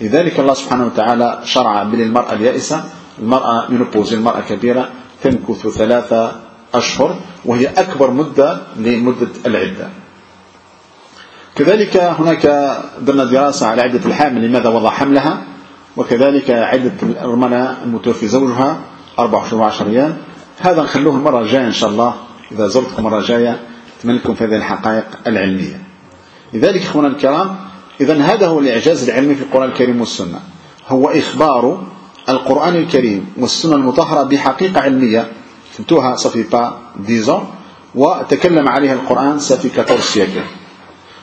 لذلك الله سبحانه وتعالى شرع بالمرأة اليائسة. المرأة منوبوز المرأة كبيرة تمكث ثلاثة أشهر وهي أكبر مدة لمدة العدة. كذلك هناك درنا دراسة على عدة الحامل لماذا وضع حملها؟ وكذلك عدة الأرملة المتوفي زوجها أربع شهور وعشر أيام هذا نخلوه المرة الجاية إن شاء الله إذا زرتكم المرة الجاية أتمنى لكم في هذه الحقائق العلمية. لذلك إخوانا الكرام إذا هذا هو الإعجاز العلمي في القرآن الكريم والسنة. هو إخبار القرآن الكريم والسنة المطهرة بحقيقة علمية. فهمتوها ça fait pas dix ans وتكلم عليها القرآن ça fait 14 siècles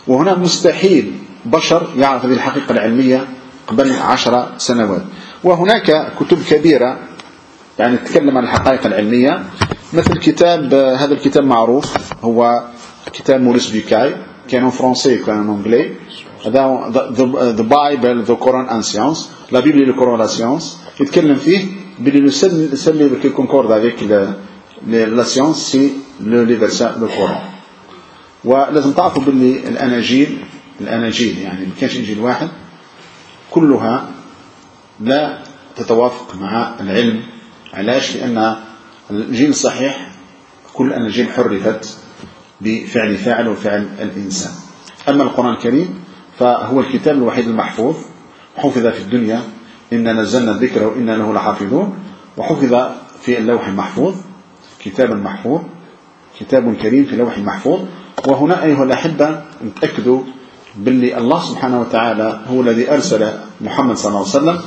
وهنا مستحيل بشر يعرف هذه الحقيقة العلمية قبل عشر سنوات. وهناك كتب كبيرة يعني تتكلم عن الحقائق العلمية مثل كتاب هذا الكتاب معروف هو كتاب موريس بيكاي كان فرنسي كان انجلي هذا the Bible the Quran and Science la Bible et la science. يتكلم فيه باللي le seul seul qui concorde avec le, le, la science c'est le, les versets ولازم تعرفوا باللي الاناجيل الاناجيل يعني ما كانش انجيل واحد كلها لا تتوافق مع العلم علاش لأن الانجيل الصحيح كل الاناجيل حرفت بفعل فاعل وفعل الانسان اما القران الكريم فهو الكتاب الوحيد المحفوظ حفظ في الدنيا إنا نزلنا الذكر وإنا له لحافظون. وحفظ في اللوح المحفوظ كتاب محفوظ كتاب كريم في اللوح المحفوظ وهنا أيها الأحبة نتأكدوا باللي الله سبحانه وتعالى هو الذي أرسل محمد صلى الله عليه وسلم.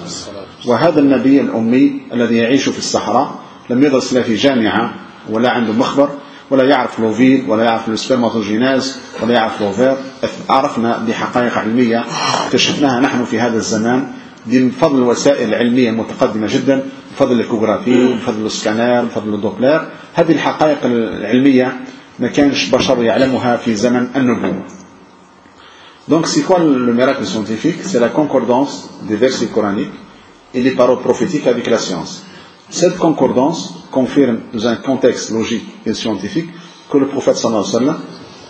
وهذا النبي الأمي الذي يعيش في الصحراء لم يدرس لا في جامعة ولا عنده مخبر ولا يعرف l'ovule ولا يعرف ال spermatogenèse ولا يعرف l'ovaire. عرفنا بحقائق علمية اكتشفناها نحن في هذا الزمان. بفضل الوسائل العلمية المتقدمة جدا بفضل الإيكوغرافي بفضل السكانير بفضل الدوبلير هذه الحقائق العلمية ما كانش بشر يعلمها في زمن النبوة Donc, c'est quoi le miracle scientifique C'est la concordance des versets coraniques et les paroles prophétiques avec la science. Cette concordance confirme dans un contexte logique et scientifique que le prophète sallallahu alayhi wa sallam,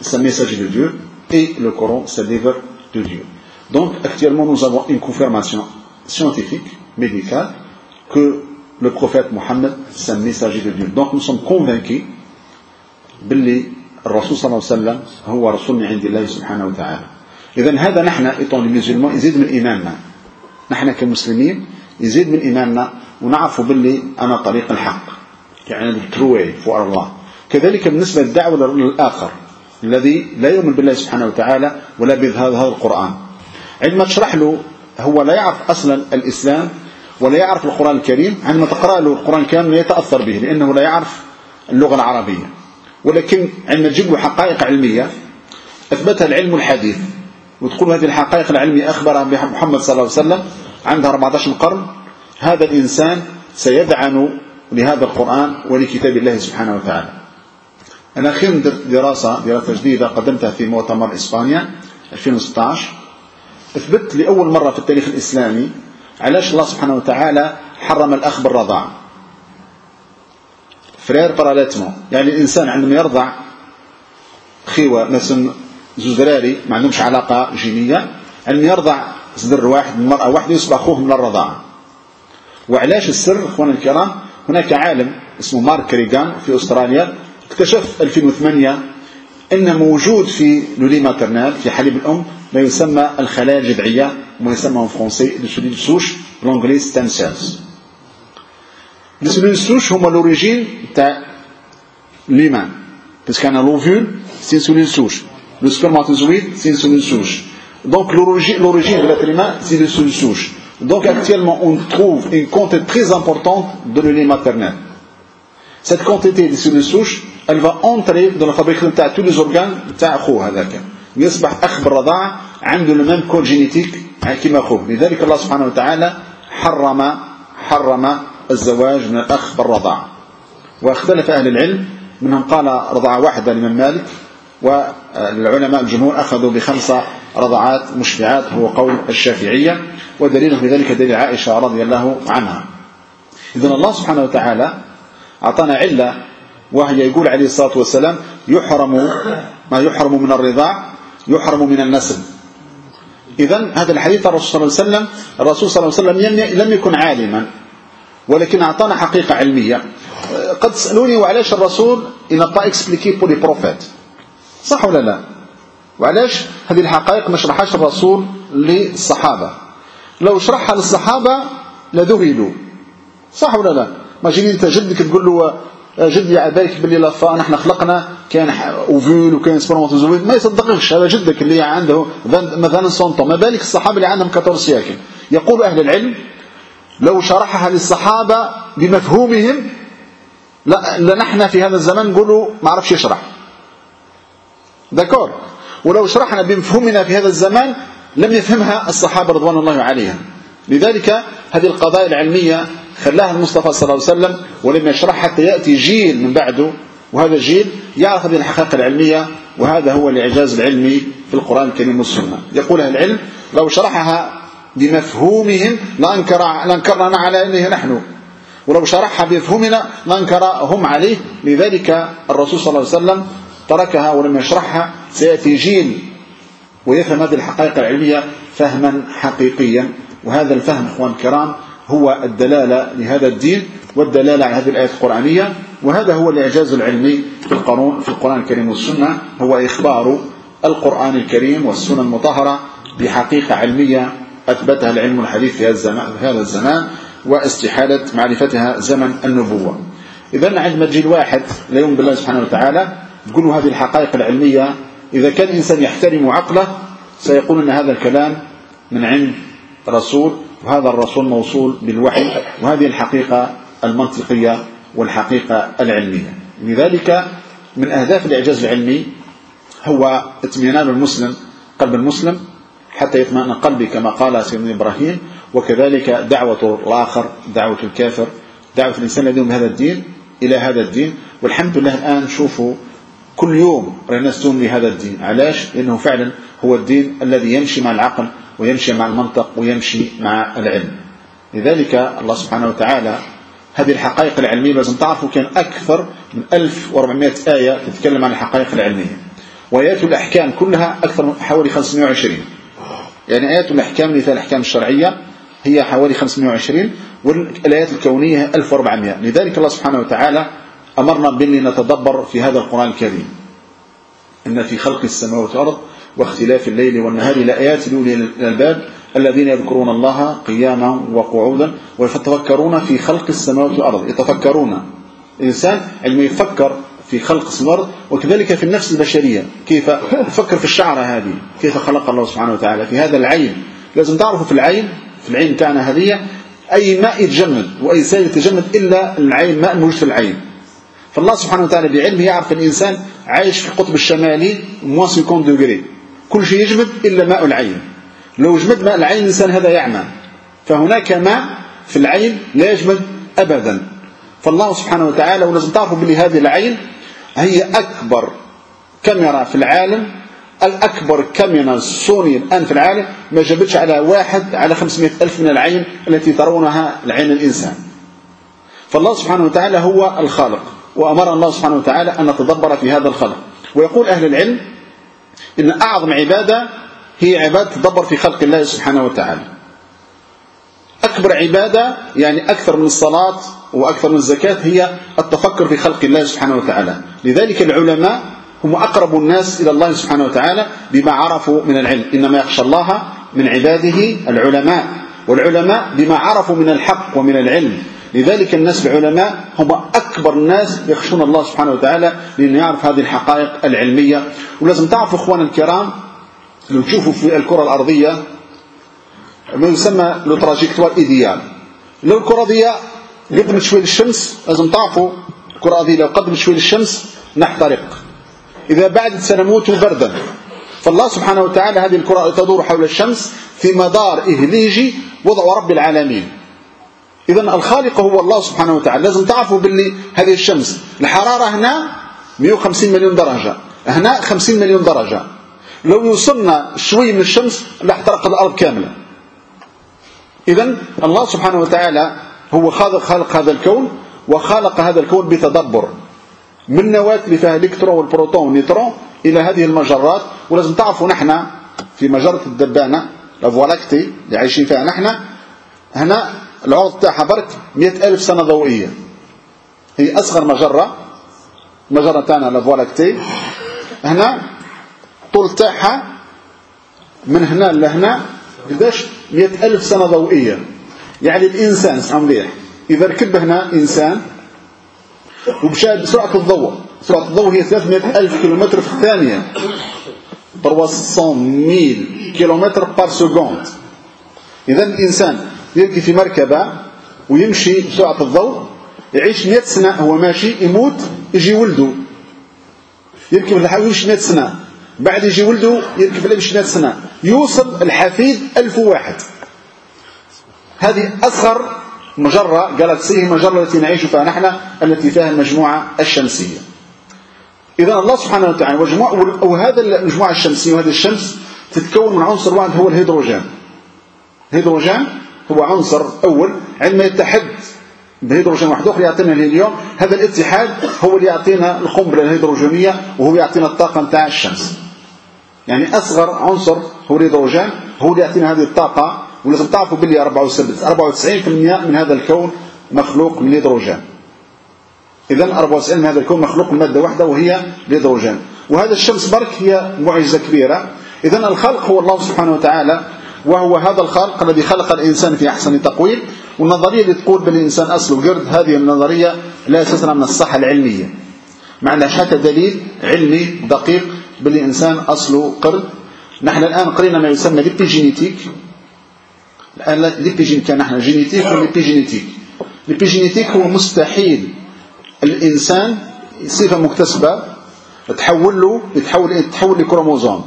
c'est un messager de Dieu et le Coran, c'est livre de Dieu. Donc, actuellement, nous avons une confirmation scientifique, médicale, que le prophète Mohammed, c'est un messager de Dieu. Donc, nous sommes convaincus باللي الرسول صلى الله عليه وسلم هو رسول من عند الله سبحانه وتعالى إذا هذا نحن إيطون المسلمون يزيد من إيماننا نحن كمسلمين يزيد من إيماننا ونعرف باللي أنا طريق الحق يعني التروي فور الله كذلك بالنسبة للدعوة للآخر الذي لا يؤمن بالله سبحانه وتعالى ولا بهذا هذا القرآن عندما تشرح له هو لا يعرف أصلا الإسلام ولا يعرف القرآن الكريم. عندما تقرأ له القرآن الكريم لا يتأثر به لأنه لا يعرف اللغة العربية. ولكن عندما تجيب حقائق علمية أثبتها العلم الحديث. وتقول هذه الحقائق العلمية أخبرها محمد صلى الله عليه وسلم عندها 14 قرن. هذا الإنسان سيدعن لهذا القرآن ولكتاب الله سبحانه وتعالى. أنا أخيرا دراسة دراسة جديدة قدمتها في مؤتمر إسبانيا 2016 أثبت لأول مرة في التاريخ الإسلامي علاش الله سبحانه وتعالى حرم الأخ بالرضاعة frères par allaitement يعني الإنسان عندما يرضع خيوة مثلا زوج دراري ما عندهمش علاقة جينية عندما يرضع صدر واحد من مرأة واحدة يصبح أخوه من الرضاعة وعلاش السر اخواننا الكرام؟ هناك عالم اسمه مارك كريغان في أستراليا اكتشف 2008 ان موجود في le lait maternel في حليب الأم ما يسمى الخلايا الجذعيه وما يسمى en فرونسي لو سولي سوش بالانجلي ستام سيلز لي سولي سوش هما لوريجين تاع ليمان باسكو كان لوفول سي سولي سوش لو سبرماتوزويد سي سولي سوش دونك l'origine de l'être humain c'est le seule souche Donc actuellement, on trouve une quantité très importante de le lait maternel. Cette quantité de cellules souches, elle va entrer dans la fabrication de tous les organes تاع اخوه هذاك. يصبح أخ بالرضاعة عنده le même code génétique كما أخوه. لذلك الله سبحانه وتعالى حرم حرم الزواج من الأخ بالرضاعة. واختلف أهل العلم منهم قال رضاعة واحدة لمن مالك والعلماء الجمهور أخذوا بخمسة رضعات مشبعات هو قول الشافعية ودليله في ذلك دليل عائشة رضي الله عنها إذن الله سبحانه وتعالى أعطانا علة وهي يقول عليه الصلاة والسلام يحرم ما يحرم من الرضاع يحرم من النسل إذن هذا الحديث الرسول صلى الله عليه وسلم الرسول صلى الله عليه وسلم لم يكن عالما ولكن أعطانا حقيقة علمية. قد سألوني وعلاش الرسول إن expliqué pour les prophètes. صح ولا لا؟ وعلاش هذه الحقائق ما شرحهاش الرسول للصحابة؟ لو شرحها للصحابة لذهلوا. صح ولا لا؟ ما جيني انت جدك تقول له جدي يا عبايك باللي لفا نحن خلقنا كان ovule وكان spermatozoïde ما يصدقش هذا جدك اللي عنده مثلا cent ans ما بالك الصحابة اللي عندهم 14 siècles يقول أهل العلم لو شرحها للصحابة بمفهومهم لا لنحن في هذا الزمان نقولوا ما عرفش يشرح. d'accord. ولو شرحنا بمفهومنا في هذا الزمان لم يفهمها الصحابة رضوان الله عليهم. لذلك هذه القضايا العلمية خلاها المصطفى صلى الله عليه وسلم ولم يشرح حتى يأتي جيل من بعده وهذا الجيل هذه الحقائق العلمية وهذا هو الإعجاز العلمي في القرآن الكريم والسنة. يقول أهل العلم لو شرحها بمفهومهم لأنكر لأنكرنا عليه نحن. ولو شرحها بمفهومنا لأنكر هم عليه. لذلك الرسول صلى الله عليه وسلم تركها ولم يشرحها. سيأتي جيل ويفهم هذه الحقائق العلمية فهما حقيقيا. وهذا الفهم إخوان الكرام هو الدلالة لهذا الدين. والدلالة على هذه الآية القرآنية وهذا هو الإعجاز العلمي في القرآن في القرآن الكريم والسنة هو إخبار القرآن الكريم والسنة المطهرة بحقيقة علمية أثبتها العلم الحديث في هذا الزمان, واستحالة معرفتها زمن النبوة. إذا عندما تجي الواحد لا يؤمن بالله سبحانه وتعالى تقول هذه الحقائق العلمية إذا كان الإنسان يحترم عقله سيقول أن هذا الكلام من عند رسول وهذا الرسول موصول بالوحي وهذه الحقيقة المنطقية والحقيقة العلمية. لذلك من أهداف الإعجاز العلمي هو اطمئنان المسلم قلب المسلم حتى يطمئن قلبي كما قال سيدنا إبراهيم وكذلك دعوة الآخر دعوة الكافر دعوة الإنسان الذي من هذا الدين إلى هذا الدين. والحمد لله الآن شوفوا كل يوم الناس تؤمن بهذا الدين. علاش؟ لأنه فعلا هو الدين الذي يمشي مع العقل ويمشي مع المنطق ويمشي مع العلم. لذلك الله سبحانه وتعالى هذه الحقائق العلمية لازم تعرفوا كان أكثر من 1400 آية تتكلم عن الحقائق العلمية. وآيات الأحكام كلها أكثر من حوالي 520 يعني آيات الأحكام مثل الأحكام الشرعية هي حوالي 520 والآيات الكونية 1400 لذلك الله سبحانه وتعالى أمرنا بأن نتدبر في هذا القرآن الكريم. إن في خلق السماوات والأرض واختلاف الليل والنهار لآيات لأولي الألباب. الذين يذكرون الله قياما وقعودا ويتفكرون في خلق السماوات والأرض. يتفكرون. الإنسان علم يفكر في خلق السماوات وكذلك في النفس البشرية. كيف يفكر في الشعرة هذه؟ كيف خلق الله سبحانه وتعالى؟ في هذا العين. لازم تعرفوا في العين في العين بتاعنا هذه أي ماء يتجمد وأي سائل يتجمد إلا العين ماء موجود في العين. فالله سبحانه وتعالى بعلمه يعرف الإنسان عايش في القطب الشمالي موان 50 دوغري كل شيء يجمد إلا ماء العين. لو جمد ماء العين الإنسان هذا يعمى. فهناك ماء في العين لا يجمد أبدا. فالله سبحانه وتعالى ولازم تعرفوا بلي هذه العين هي أكبر كاميرا في العالم الأكبر كاميرا سوني الآن في العالم ما جابتش على واحد على 500 ألف من العين التي ترونها العين الإنسان. فالله سبحانه وتعالى هو الخالق وأمر الله سبحانه وتعالى أن نتدبر في هذا الخلق. ويقول أهل العلم إن أعظم عبادة هي عبادة تدبر في خلق الله سبحانه وتعالى. أكبر عبادة يعني أكثر من الصلاة وأكثر من الزكاة هي التفكر في خلق الله سبحانه وتعالى. لذلك العلماء هم أقرب الناس إلى الله سبحانه وتعالى بما عرفوا من العلم. إنما يخشى الله من عباده العلماء والعلماء بما عرفوا من الحق ومن العلم. لذلك الناس العلماء هم أكبر الناس يخشون الله سبحانه وتعالى لأنه يعرف هذه الحقائق العلمية. ولازم تعرفوا إخوان الكرام لو تشوفوا في الكرة الأرضية ما يسمى لو تراجيكتوار إيديال. لو الكرة دي قدمت شوي للشمس لازم تعرفوا الكرة دي لو قدمت شوي للشمس نحترق. إذا بعدت سنموت بردا. فالله سبحانه وتعالى هذه الكرة تدور حول الشمس في مدار إهليجي وضع رب العالمين. إذا الخالق هو الله سبحانه وتعالى. لازم تعرفوا باللي هذه الشمس. الحرارة هنا 150 مليون درجة. هنا 50 مليون درجة. لو يوصلنا شوي من الشمس لاحترق الأرض كاملة. إذا الله سبحانه وتعالى هو خالق خالق هذا الكون وخلق هذا الكون بتدبر. من النواة اللي فيها الكترون والبروتون والنيوترون إلى هذه المجرات. ولازم تعرفوا نحن في مجرة الدبانة la Voie lactée اللي عايشين فيها نحن. هنا العرض تاعها برك مئة ألف سنة ضوئية. هي أصغر مجرة مجرة تاعنا la Voie lactée هنا طول تاعها من هنا لهنا قداش مئة ألف سنة ضوئية. يعني الإنسان اسمع مليح إذا ركب هنا إنسان ومشى بسرعة الضوء سرعة الضوء هي 300 ألف كيلومتر في الثانية. 300 mille kilomètres par seconde إذا الإنسان يركب في مركبة ويمشي بسرعة الضوء يعيش 100 سنة هو ماشي يموت يجي ولده. يركب يمشي 100 سنة. بعد يجي ولده يركب يمشي 100 سنة يوصل الحفيد 1000 واحد هذه أصغر مجرة جالكسي المجرة التي نعيش فيها نحن التي فيها المجموعة الشمسية. إذا الله سبحانه وتعالى وهذا المجموعة الشمسية وهذه الشمس تتكون من عنصر واحد هو الهيدروجين. الهيدروجين هو عنصر أول عندما يتحد بهيدروجين واحد أخر يعطينا الهيليوم. هذا الاتحاد هو اللي يعطينا القنبلة الهيدروجينية وهو يعطينا الطاقة نتاع الشمس. يعني أصغر عنصر هو الهيدروجين هو اللي يعطينا هذه الطاقة ولازم تعرفوا باللي 94% من هذا الكون مخلوق من الهيدروجين. اذا 94 من هذا الكون مخلوق من مادة واحدة وهي الهيدروجين. وهذا الشمس برك هي معجزة كبيرة. اذا الخلق هو الله سبحانه وتعالى وهو هذا الخلق الذي خلق الإنسان في أحسن تقويم والنظرية اللي تقول بالإنسان أصله قرد هذه النظرية لا أساس لها من الصحة العلمية. ما عندها حتى دليل علمي دقيق بالإنسان أصله قرد. نحن الآن قرينا ما يسمى l'épigénétique. الآن l'épigène كان نحن génétique و l'épigénétique l'épigénétique؟ هو مستحيل الإنسان صفة مكتسبة تحول له يتحول إيه؟ تحول لكروموزوم.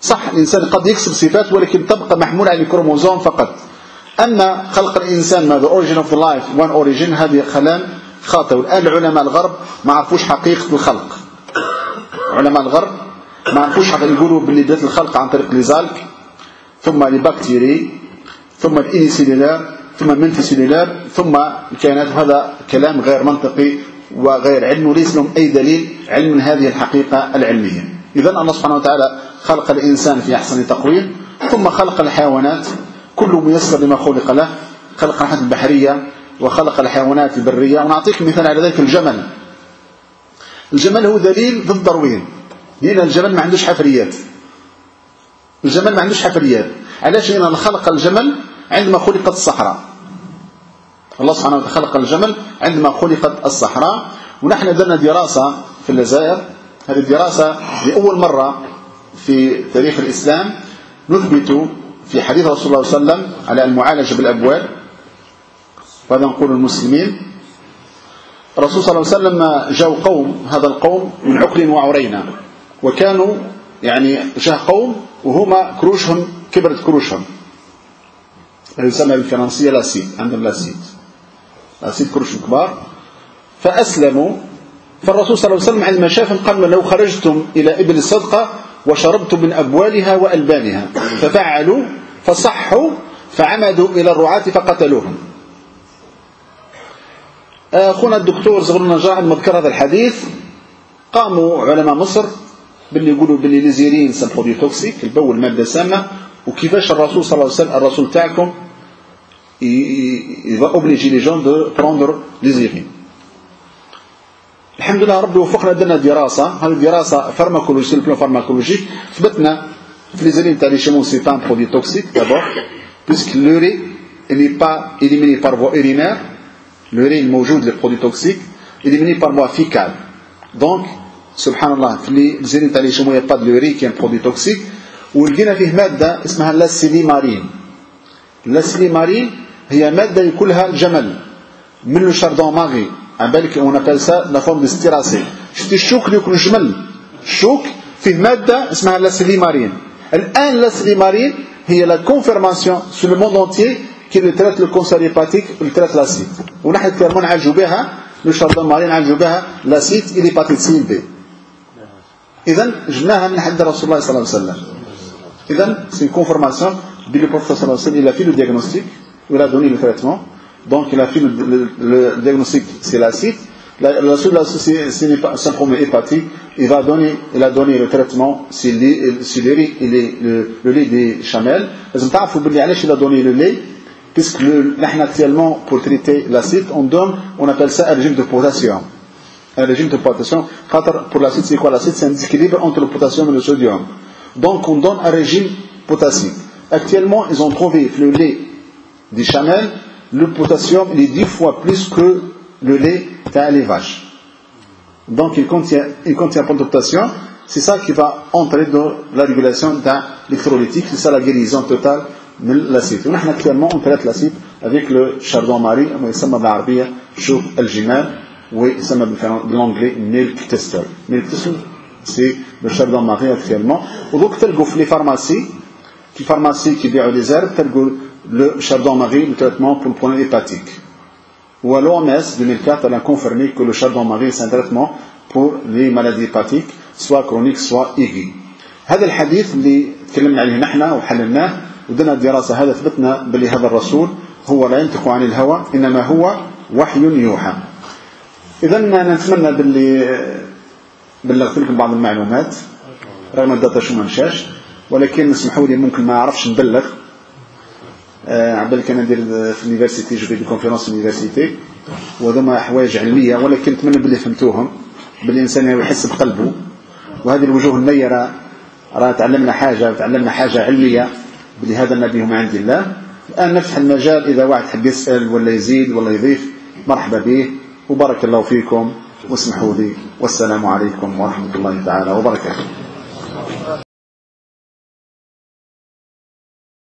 صح الإنسان قد يكسب صفات ولكن تبقى محمولة على الكروموزوم فقط. أما خلق الإنسان ما the origin of the life one origin هذه كلام خاطئ. والآن علماء الغرب ما عرفوش حقيقة الخلق. علماء الغرب ما عرفوش حقيقة يقولوا باللي بدات الخلق عن طريق les algues ثم les bactéries ثم l'unicellulaire ثم ال multicellulaire ثم الكائنات هذا كلام غير منطقي وغير علم وليس لهم أي دليل علم من هذه الحقيقة العلمية. إذا الله سبحانه وتعالى خلق الإنسان في أحسن تقويم ثم خلق الحيوانات كل ميسر لما خلق له خلق الحيوانات البحرية وخلق الحيوانات البرية. ونعطيك مثال على ذلك الجمل. الجمل هو دليل ضد داروين لأن الجمل ما عندوش حفريات. الجمل ما عندوش حفريات. علاش؟ لأن خلق الجمل عندما خلقت الصحراء. الله سبحانه وتعالى خلق الجمل عندما خلقت الصحراء. ونحن درنا دراسة في الجزائر. هذه الدراسة لأول مرة في تاريخ الإسلام. نثبت في حديث رسول الله صلى الله عليه وسلم على المعالجة بالأبوال وهذا نقول المسلمين الرسول صلى الله عليه وسلم جاءوا قوم هذا القوم من عقل وعرينا وكانوا يعني جاء قوم وهما كروشهم كبرت كروشهم. يسمى بالفرنسية l'ascite عندهم l'ascite l'ascite كروشهم كبار. فأسلموا. فالرسول صلى الله عليه وسلم عندما شافهم قال لو خرجتم إلى إبل الصدقة وشربتم من أبوالها وألبانها ففعلوا فصحوا فعمدوا إلى الرعاة فقتلوهم. أخونا الدكتور زغلول النجار لما ذكر هذا الحديث قاموا علماء مصر باللي يقولوا باللي les urines produit toxique البول مادة سامة وكيفاش الرسول صلى الله عليه وسلم الرسول تاعكم il va obliger les gens de prendre الحمد لله ربي وفقنا درنا دراسة هذه دراسة فارماكولوجية ال plan pharmacologique ثبتنا في les urines تاع les chameaux c'est un produit toxique d'abord l'urée il n'est pas éliminé par voie urinaire. L'urée الموجود les produits toxiques éliminé par voie fécale donc الله في لي زالين تاع لي شيمون pas de l'urée qui est un produit toxique. ولقينا فيه مادة اسمها لاسيليمارين اللاسيليمارين هي مادة ياكلها الجمل من لو شاردون ماغي بالك اون ابل سا لا فورم دو ستيراسي شفتي الشوك اللي ياكل الجمل الشوك فيه ماده اسمها لاسيليمارين الان لاسيليمارين هي لا كونفيرماسيون سو لو موند انتيي كي لو تريت لو كونسير هيباتيك لو تريت لاسيد ونحن كثير نعالجوا بها لو شاردون مارين نعالجوا بها لاسيد اي ليباتيت سي بي. اذا جبناها من حد رسول الله صلى الله عليه وسلم. اذا سي كونفيرماسيون بي لو بروفيسور صلى الله عليه وسلم. Il a fait le diagnostic. Il a donné le traitement. Donc il a fait le, le, le diagnostic, c'est l'acide. La, la seule ce n'est pas simplement hépatique. Il va donner, il a donné le traitement, c'est le lait, le, le lait des chamelles. لازم تعرفوا باللي علاش il a donné le lait. puisque le, actuellement, pour traiter l'acide, on donne, on appelle ça un régime de potassium. Un régime de potassium, pour l'acide, c'est quoi l'acide? C'est un déséquilibre entre le potassium et le sodium. Donc on donne un régime potassique. Actuellement, ils ont trouvé le lait des chamelles, le potassium, il est 10 fois plus que le lait des vaches. Donc il contient, il contient pas de potassium, c'est ça qui va entrer dans la régulation d'un électrolytique, c'est ça la guérison totale de l'acide. ونحن actuellement on traite l'acide avec le chardon marie ويسمى بالعربية شوف الجمال ويسمى بالانglais milk tester. Milk tester c'est le chardon marie actuellement. ودوك تلقوا في les pharmacies في pharmacies qui بيعوا les herbes تلقوا le chardon-marie, le traitement pour le problème hépatique. Ou à l'OMS 2004, elle a confirmé que le chardon-marie c'est un traitement pour les maladies hépatiques, soit chroniques, soit aiguës. هذا الحديث اللي تكلمنا عليه نحن وحللناه ودنا الدراسة هذا ثبتنا بلي هذا الرسول هو لا ينطق عن الهوى إنما هو وحي يوحى. إذا نتمنى باللي بلغت لكم بعض المعلومات. رغم ال data show ما مشاش ولكن اسمحوا لي ممكن ما أعرفش نبلغ. عبالك أنا ندير في ال université je dis conférence ال université. وهذوما حوايج علمية ولكن نتمنى باللي فهمتوهم باللي الإنسان يحس بقلبه. وهذه الوجوه النيره راه تعلمنا حاجة تعلمنا حاجة علمية. باللي هذا النبي من عند الله. الآن نفتح المجال إذا واحد حب يسأل ولا يزيد ولا يضيف مرحبا به. وبارك الله فيكم. واسمحوا لي. والسلام عليكم ورحمة الله تعالى وبركاته.